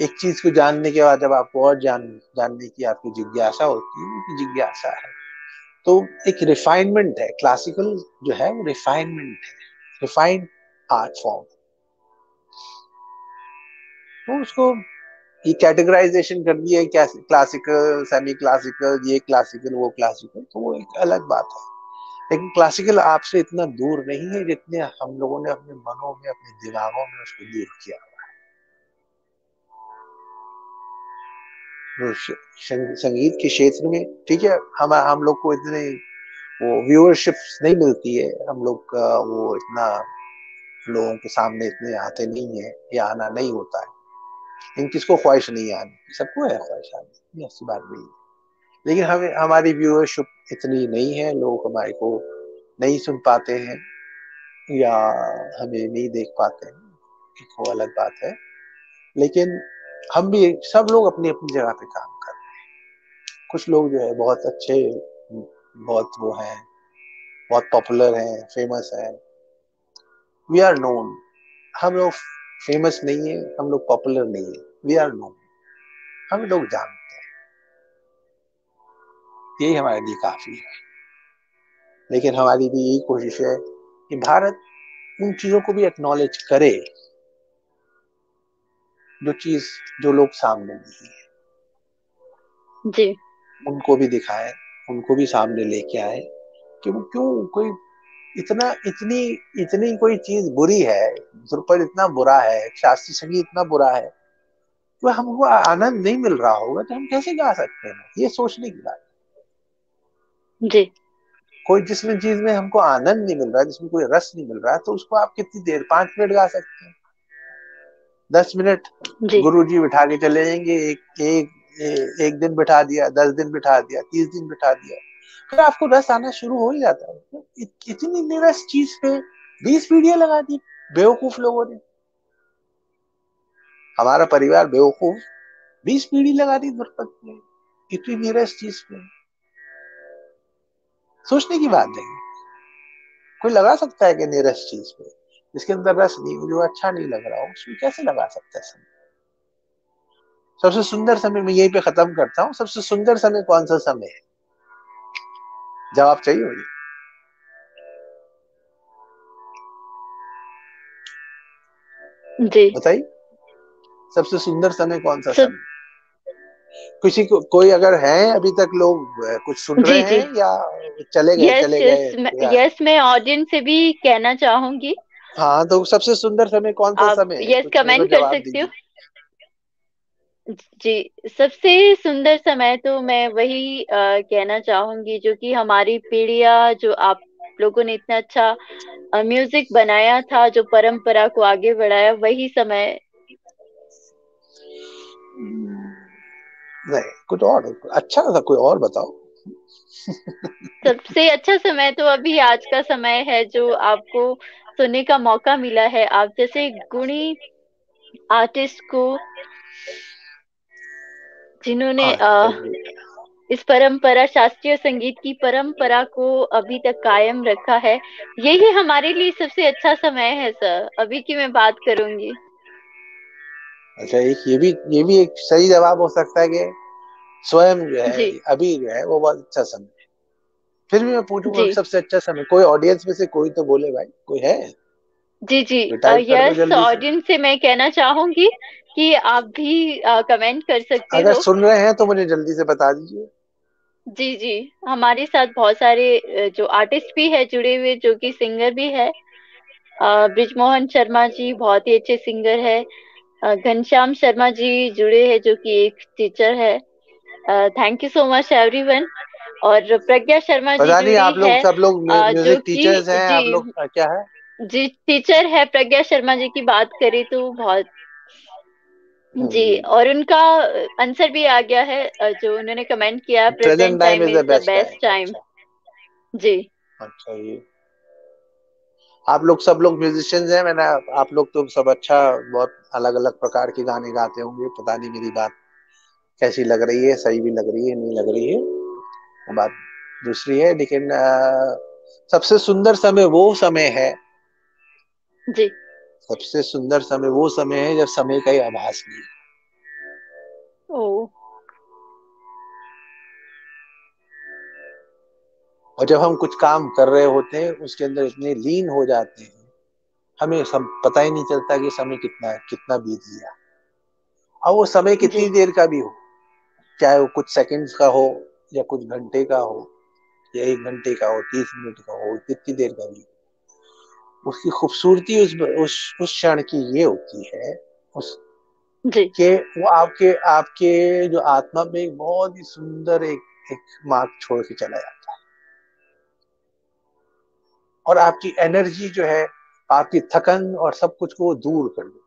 [SPEAKER 3] एक चीज़ को जानने के बाद जब आपको और जान जानने की आपकी जिज्ञासा होती है वो जिज्ञासा है। तो एक रिफाइनमेंट है क्लासिकल जो है वो रिफाइनमेंट है रिफाइंड आर्ट फॉर्म तो उसको ये कैटेगराइजेशन कर दिया है क्लासिकल सेमी क्लासिकल ये क्लासिकल वो क्लासिकल तो वो एक अलग बात है। लेकिन क्लासिकल आपसे इतना दूर नहीं है जितने हम लोगों ने अपने मनों में, अपने दिमागों में उसको दूर किया। हुआ संगीत के क्षेत्र में, ठीक है, हम हम लोग को इतने, वो व्यूअरशिप नहीं मिलती है, हम लोग का वो इतना, लोगों के सामने इतने आते नहीं है, या आना नहीं होता है। इन किसको ख्वाहिश नहीं आनी सबको है ख्वाहिश आनी ऐसी बात नहीं है। लेकिन हमें, हमारी व्यूअरशिप इतनी नहीं है, लोग हमारे को नहीं सुन पाते हैं, या हमें नहीं देख पाते हैं वो अलग बात है। लेकिन हम भी सब लोग अपनी अपनी जगह पे काम कर रहे हैं। कुछ लोग जो है बहुत अच्छे, बहुत वो हैं, बहुत पॉपुलर हैं फ़ेमस हैं। वी आर नोन हम लोग फ़ेमस नहीं है, हम लोग पॉपुलर नहीं है। वी आर नोन हम लोग जानते हैं। यही हमारे लिए काफ़ी है। लेकिन हमारी भी यही कोशिश है कि भारत उन चीज़ों को भी एक्नॉलेज करे। जो चीज़ जो लोग सामने नहीं है
[SPEAKER 2] जी।
[SPEAKER 3] उनको भी दिखाए उनको भी सामने लेके आए कि वो क्यों कोई इतना इतनी इतनी कोई चीज़ बुरी है ध्रुपद इतना बुरा है शास्त्रीय संगीत इतना बुरा है तो हमको आनंद नहीं मिल रहा होगा तो हम कैसे गा सकते हैं? ये सोचने की बात।
[SPEAKER 2] जी।
[SPEAKER 3] कोई जिसमें चीज़ में हमको आनंद नहीं मिल रहा है जिसमें कोई रस नहीं मिल रहा है तो उसको आप कितनी देर पाँच मिनट गा सकते हैं? दस मिनट गुरु जी बिठा के चले जाएँगे एक एक एक दिन बिठा दिया दस दिन बिठा दिया तीस दिन बिठा दिया। फिर आपको रस आना शुरू हो ही जाता है। तो इतनी निरस चीज़ पे बीस पीढ़ियाँ लगा दी बेवकूफ़ लोगों ने। हमारा परिवार बेवकूफ़ बीस पीढ़ी लगा दी दुर्पत में इतनी निरस चीज़ पे। सोचने की बात नहीं। कोई लगा सकता है कि निरस चीज़ पे? जिसके अंदर रस नहीं जो अच्छा नहीं लग रहा हो उसमें कैसे लगा सकता है समय सबसे सुंदर समय मैं यहीं पे खत्म करता हूँ सबसे सुंदर समय कौन सा समय है? जवाब चाहिए मुझे?
[SPEAKER 2] जी।
[SPEAKER 3] बताइए। सबसे सुंदर समय कौन सा समय? किसी को कोई अगर है अभी तक लोग कुछ सुन रहे हैं या चले गए चले गए?
[SPEAKER 2] यस मैं ऑडियंस से भी कहना चाहूँगी
[SPEAKER 3] हाँ तो सबसे सुंदर समय कौन सा समय
[SPEAKER 2] यस कमेंट कर सकती हूँ। जी सबसे सुंदर समय तो मैं वही आ, कहना चाहूँगी जो कि हमारी पीढ़िया जो आप लोगों ने इतना अच्छा म्यूज़िक बनाया था जो परंपरा को आगे बढ़ाया वही समय।
[SPEAKER 3] नहीं कुछ और अच्छा था कोई और बताओ।
[SPEAKER 2] सबसे अच्छा समय तो अभी आज का समय है जो आपको सुनने का मौका मिला है। आप जैसे गुणी आर्टिस्ट को जिन्होंने हाँ, इस परंपरा शास्त्रीय संगीत की परंपरा को अभी तक कायम रखा है। यही हमारे लिए सबसे अच्छा समय है सर। अभी की मैं बात करूँगी।
[SPEAKER 3] अच्छा एक ये भी ये भी एक सही जवाब हो सकता है कि स्वयं जो है अभी जो है वो बहुत अच्छा समय फिर भी मैं पूछूँगा सबसे अच्छा समय। कोई ऑडियंस में से कोई तो बोले भाई कोई है?
[SPEAKER 2] जी जी। यस ऑडियंस से। मैं कहना चाहूँगी कि आप भी कमेंट कर सकते
[SPEAKER 3] अगर हो। सुन रहे हैं तो मुझे जल्दी से बता दीजिए।
[SPEAKER 2] जी जी। हमारे साथ बहुत सारे जो आर्टिस्ट भी है जुड़े हुए जो कि सिंगर भी है। ब्रिजमोहन शर्मा जी बहुत ही अच्छे सिंगर है। घनश्याम शर्मा जी जुड़े हैं जो कि एक टीचर है। Thank you so much everyone और प्रज्ञा शर्मा जी
[SPEAKER 3] नहीं आप लोग सब लोग म्यूज़िक टीचर्स हैं आप लोग क्या है?
[SPEAKER 2] जी टीचर है प्रज्ञा शर्मा जी की बात करी तो बहुत। जी हम्म। और उनका आंसर भी आ गया है जो उन्होंने कमेंट किया present time is the best time जी।
[SPEAKER 3] अच्छा ये। आप लोग सब लोग म्यूजिशियंस हैं मैंने आप लोग तो सब अच्छा बहुत अलग अलग प्रकार के गाने गाते होंगे पता नहीं मेरी बात कैसी लग रही है सही भी लग रही है नहीं लग रही है। बात दूसरी है लेकिन सबसे सुंदर समय वो समय है।
[SPEAKER 2] जी।
[SPEAKER 3] सबसे सुंदर समय वो समय है जब समय का ही आभास नहीं
[SPEAKER 2] ओ।
[SPEAKER 3] और जब हम कुछ काम कर रहे होते हैं उसके अंदर इतने लीन हो जाते हैं हमें सब पता ही नहीं चलता कि समय कितना है कितना बीत गया और वो समय कितनी देर का भी हो चाहे वो कुछ सेकंड्स का हो या कुछ घंटे का हो या एक घंटे का हो तीस मिनट का हो कितनी देर का भी। हो उसकी खूबसूरती उस उस उस क्षण की ये होती है उस के वो आपके आपके जो आत्मा में एक बहुत ही सुंदर एक एक मार्ग छोड़ के चला जाता है। और आपकी एनर्जी जो है आपकी थकन और सब कुछ को दूर कर देता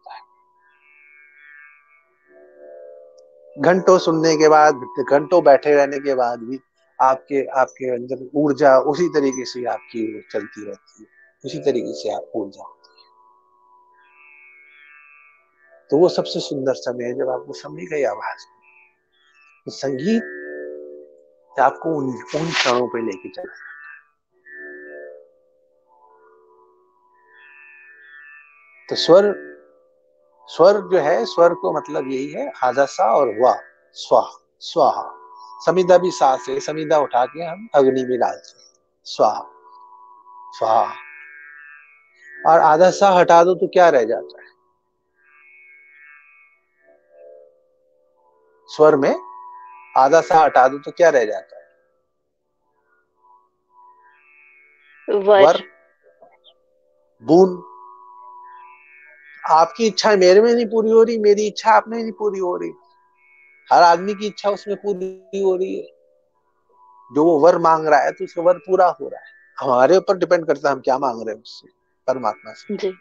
[SPEAKER 3] घंटों सुनने के बाद, घंटों बैठे रहने के बाद भी आपके आपके अंदर ऊर्जा उसी तरीके से आपकी चलती रहती है। उसी तरीके से आप ऊर्जा तो वो सबसे सुंदर समय है जब आपको समय ही आवाज़ तो संगीत आपको उन उन क्षणों पर लेके चला तो स्वर स्वर जो है स्वर को मतलब यही है आदसा और वा स्वाहा स्वाहा। समिधा भी सा से समिधा उठा के हम अग्नि में डालते हैं। स्वाहा स्वाहा। और आधा सा हटा दो तो क्या रह जाता है? स्वर में आधा सा हटा दो तो क्या रह जाता है? वर बूंद आपकी इच्छा मेरे में नहीं पूरी हो रही मेरी इच्छा आप में नहीं पूरी हो रही। हर आदमी की इच्छा उसमें पूरी हो रही है। जो वो वर मांग रहा है तो उसका वर पूरा हो रहा है। हमारे ऊपर डिपेंड करता है हम क्या मांग रहे हैं उससे परमात्मा से।
[SPEAKER 2] जी।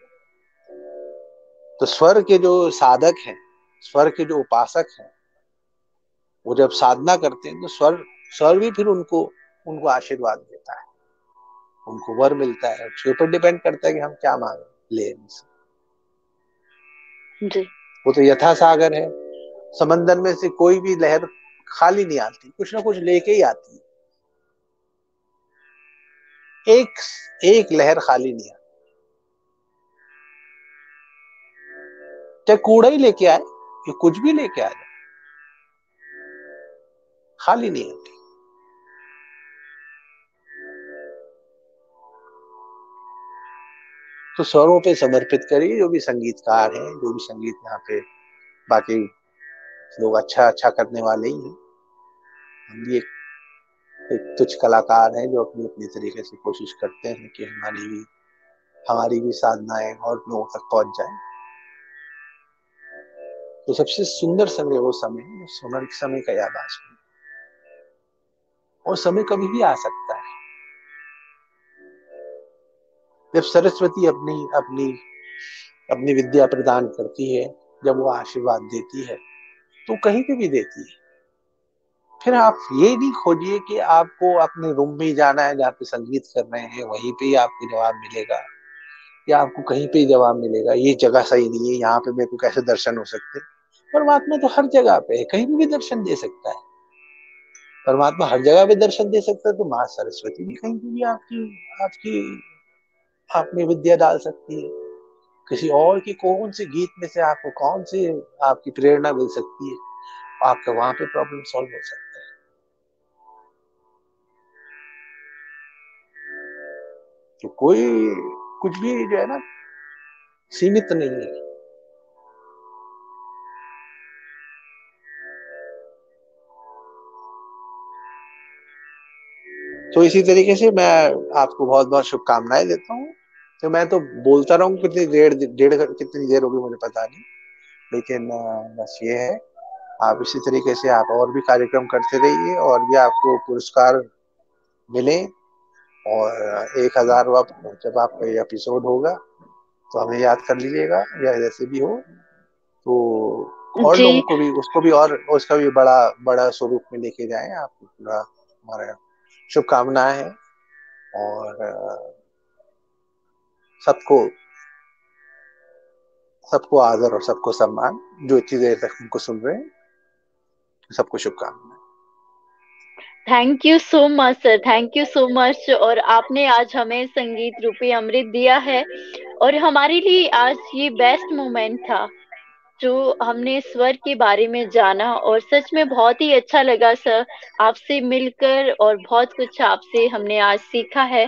[SPEAKER 3] तो स्वर के जो साधक हैं स्वर के जो उपासक हैं वो जब साधना करते हैं तो स्वर स्वर भी फिर उनको उनको आशीर्वाद देता है। उनको वर मिलता है उसके ऊपर डिपेंड करता है कि हम क्या मांगे ले
[SPEAKER 2] जी।
[SPEAKER 3] वो तो यथा सागर है। समंदर में से कोई भी लहर खाली नहीं आती, कुछ ना कुछ लेके ही आती है। एक एक लहर खाली नहीं आती। चाहे कूड़ा ही लेके आए? या कुछ भी लेके आ जाए खाली नहीं आती। तो स्वरों पे समर्पित करिए जो भी संगीतकार हैं जो भी संगीत यहाँ पे बाकी लोग अच्छा अच्छा करने वाले ही हैं। हम भी एक, एक तुच्छ कलाकार हैं जो अपनी अपनी तरीके से कोशिश करते हैं कि हमारी भी हमारी भी साधनाएँ और लोगों तक पहुँच जाए। तो सबसे सुंदर समय वो समय है समय का याद आ और समय कभी भी आ सकता है। जब सरस्वती अपनी अपनी अपनी विद्या प्रदान करती है जब वो आशीर्वाद देती है तो कहीं पे भी देती है। फिर आप ये नहीं खोजिए कि आपको अपने रूम में जाना है जहाँ पे संगीत कर रहे हैं वहीं पे ही आपको जवाब मिलेगा या आपको कहीं पे जवाब मिलेगा ये जगह सही नहीं है यहाँ पे मेरे को कैसे दर्शन हो सकते? परमात्मा तो हर जगह पे है कहीं भी, दर्शन दे सकता है। परमात्मा हर जगह पे दर्शन दे सकता है तो माँ सरस्वती भी कहीं भी आपकी आपकी आप में विद्या डाल सकती है। किसी और की कौन से गीत में से आपको कौन सी आपकी प्रेरणा मिल सकती है? आपका वहाँ पे प्रॉब्लम सॉल्व हो सकता है। तो कोई कुछ भी जो है ना, सीमित नहीं है। तो इसी तरीके से मैं आपको बहुत बहुत शुभकामनाएँ देता हूँ। तो मैं तो बोलता रहूँ कितनी देर डेढ़ कितनी देर होगी मुझे पता नहीं। लेकिन बस ये है। आप इसी तरीके से आप और भी कार्यक्रम करते रहिए और भी आपको पुरस्कार मिले और एक हज़ार जब आपका ये एपिसोड होगा तो हमें याद कर लीजिएगा या जैसे भी हो। तो और लोगों को भी उसको भी और उसका भी बड़ा बड़ा स्वरूप में लेके जाए। आप पूरा हमारा शुभकामनाएँ हैं और सबको सबको आदर और सबको सम्मान, जो इतनी देर तक हमको सुन रहे हैं, सबको शुभकामनाएँ।
[SPEAKER 2] Thank you so much sir thank you so much और आपने आज हमें संगीत रूपी अमृत दिया है। और हमारे लिए आज ये बेस्ट मोमेंट था, जो हमने स्वर के बारे में जाना। और सच में बहुत ही अच्छा लगा सर आपसे मिलकर और बहुत कुछ आपसे हमने आज सीखा है।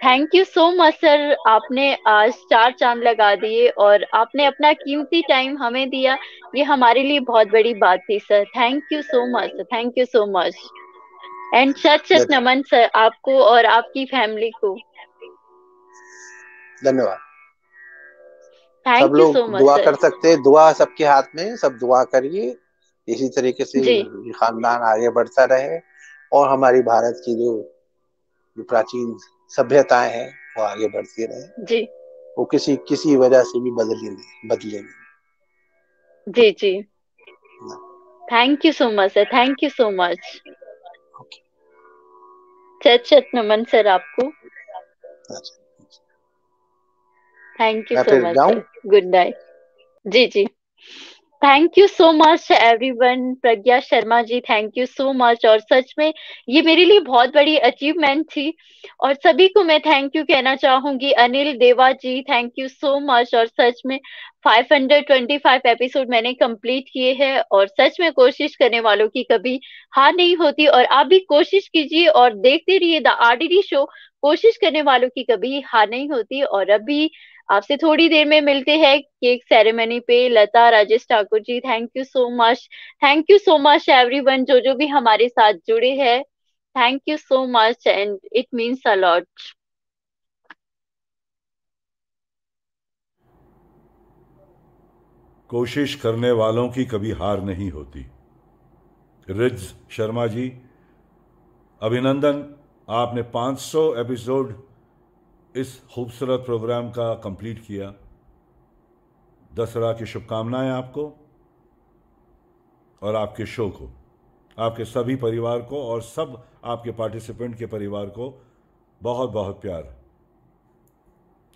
[SPEAKER 2] Thank you so much sir आपने आज चार चाँद लगा दिए और आपने अपना कीमती टाइम हमें दिया। ये हमारे लिए बहुत बड़ी बात थी sir thank you so much thank you so much and सच सच नमन सर आपको और आपकी फैमिली को।
[SPEAKER 3] धन्यवाद। सब लोग so दुआ कर सकते हैं दुआ सबके हाथ में सब दुआ करिए। इसी तरीके से खानदान आगे बढ़ता रहे और हमारी भारत की जो जो प्राचीन सभ्यताएँ हैं वो आगे बढ़ती रहे।
[SPEAKER 2] जी।
[SPEAKER 3] वो किसी किसी वजह से भी बदले नहीं बदले
[SPEAKER 2] नहीं। जी जी। Thank you so much sir thank you so much चत चत नमन सर आपको। Thank you so much good night ji ji. Thank you so much everyone Pragya Sharma ji thank you so much और सच में, ये मेरे लिए बहुत बड़ी अचीवमेंट थी। और सभी को मैं थैंक यू कहना चाहूँगी। Anil Deva ji thank you so much और सच में 525 एपिसोड मैंने कंप्लीट किए हैं। और सच में कोशिश करने वालों की कभी हार नहीं होती। और आप भी कोशिश कीजिए और देखते रहिए द आरडीडी शो। कोशिश करने वालों की कभी हार नहीं होती। और अभी आपसे थोड़ी देर में मिलते हैं केक सेरेमनी पे। Lata, Rajesh Thakur ji thank you so much thank you so much everyone जो जो भी हमारे साथ जुड़े हैं। Thank you so much and it means a lot
[SPEAKER 5] कोशिश करने वालों की कभी हार नहीं होती। रिज शर्मा जी, अभिनंदन। आपने 500 एपिसोड इस खूबसूरत प्रोग्राम का कंप्लीट किया। दसरा की शुभकामनाएँ आपको और आपके शो को, आपके सभी परिवार को और सब आपके पार्टिसिपेंट के परिवार को बहुत बहुत प्यार।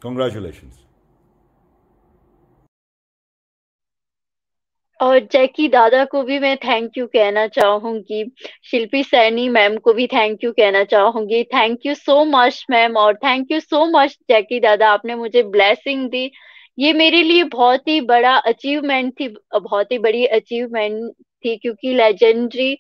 [SPEAKER 5] कंग्रेचुलेशंस
[SPEAKER 2] और जैकी दादा को भी मैं थैंक यू कहना चाहूँगी। शिल्पी सैनी मैम को भी थैंक यू कहना चाहूँगी। Thank you so much ma'am और thank you so much Jackie दादा, आपने मुझे ब्लेसिंग दी। ये मेरे लिए बहुत ही बड़ा अचीवमेंट थी, बहुत ही बड़ी अचीवमेंट थी, क्योंकि लेजेंडरी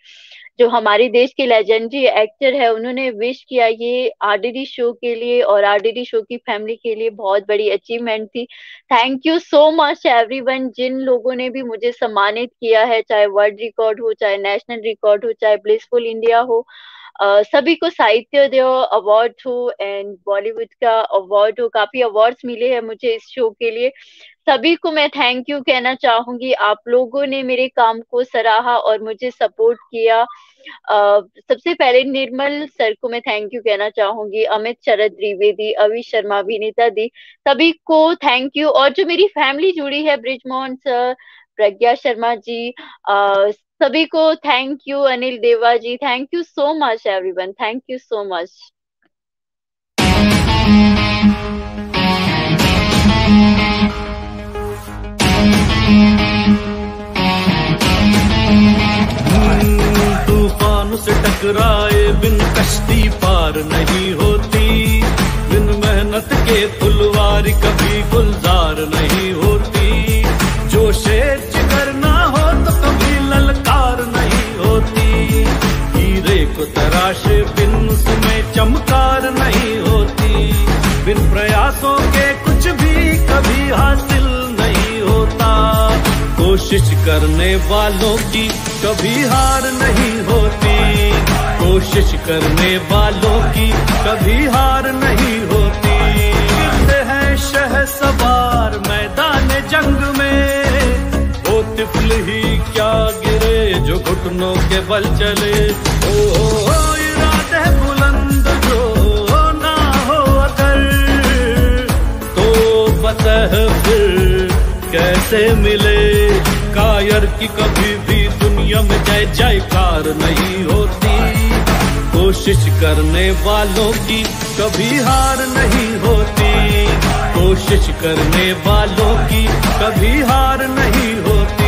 [SPEAKER 2] जो हमारे देश के लेजेंडरी एक्टर है, उन्होंने विश किया ये आरडीडी शो के लिए और आरडीडी शो की फैमिली के लिए बहुत बड़ी अचीवमेंट थी। Thank you so much everyone जिन लोगों ने भी मुझे सम्मानित किया है, चाहे वर्ल्ड रिकॉर्ड हो, चाहे नेशनल रिकॉर्ड हो, चाहे ब्लिसफुल इंडिया हो। सभी को साहित्य देव अवार्ड हो एंड बॉलीवुड का अवार्ड हो काफ़ी अवार्ड्स मिले हैं मुझे इस शो के लिए। सभी को मैं थैंक यू कहना चाहूँगी। आप लोगों ने मेरे काम को सराहा और मुझे सपोर्ट किया। Uh, सबसे पहले निर्मल सर को मैं थैंक यू कहना चाहूँगी। अमित शरद द्विवेदी अवि शर्मा अभिनेता दी सभी को थैंक यू और जो मेरी फैमिली जुड़ी है ब्रिजमोहन सर प्रज्ञा शर्मा जी uh, सभी को thank you Anil Deva ji thank you so much everyone thank you so much तूफ़ान
[SPEAKER 1] से टकराए बिन कश्ती पार नहीं होती. बिन मेहनत के फुलवारी कभी गुलजार नहीं होती. को तराशे, बिन उसमें चमकार नहीं होती। बिन प्रयासों के कुछ भी कभी हासिल नहीं होता। कोशिश करने वालों की कभी हार नहीं होती। कोशिश करने वालों की कभी हार नहीं होती। है शह सवार मैदान घुटनों के बल चले। ओ, ओ ओ इरादे बुलंद जो ना हो अगर तो बतह फिर कैसे मिले? कायर की कभी भी दुनिया में जय जयकार नहीं होती। कोशिश करने वालों की कभी हार नहीं होती। कोशिश करने वालों की कभी हार नहीं होती।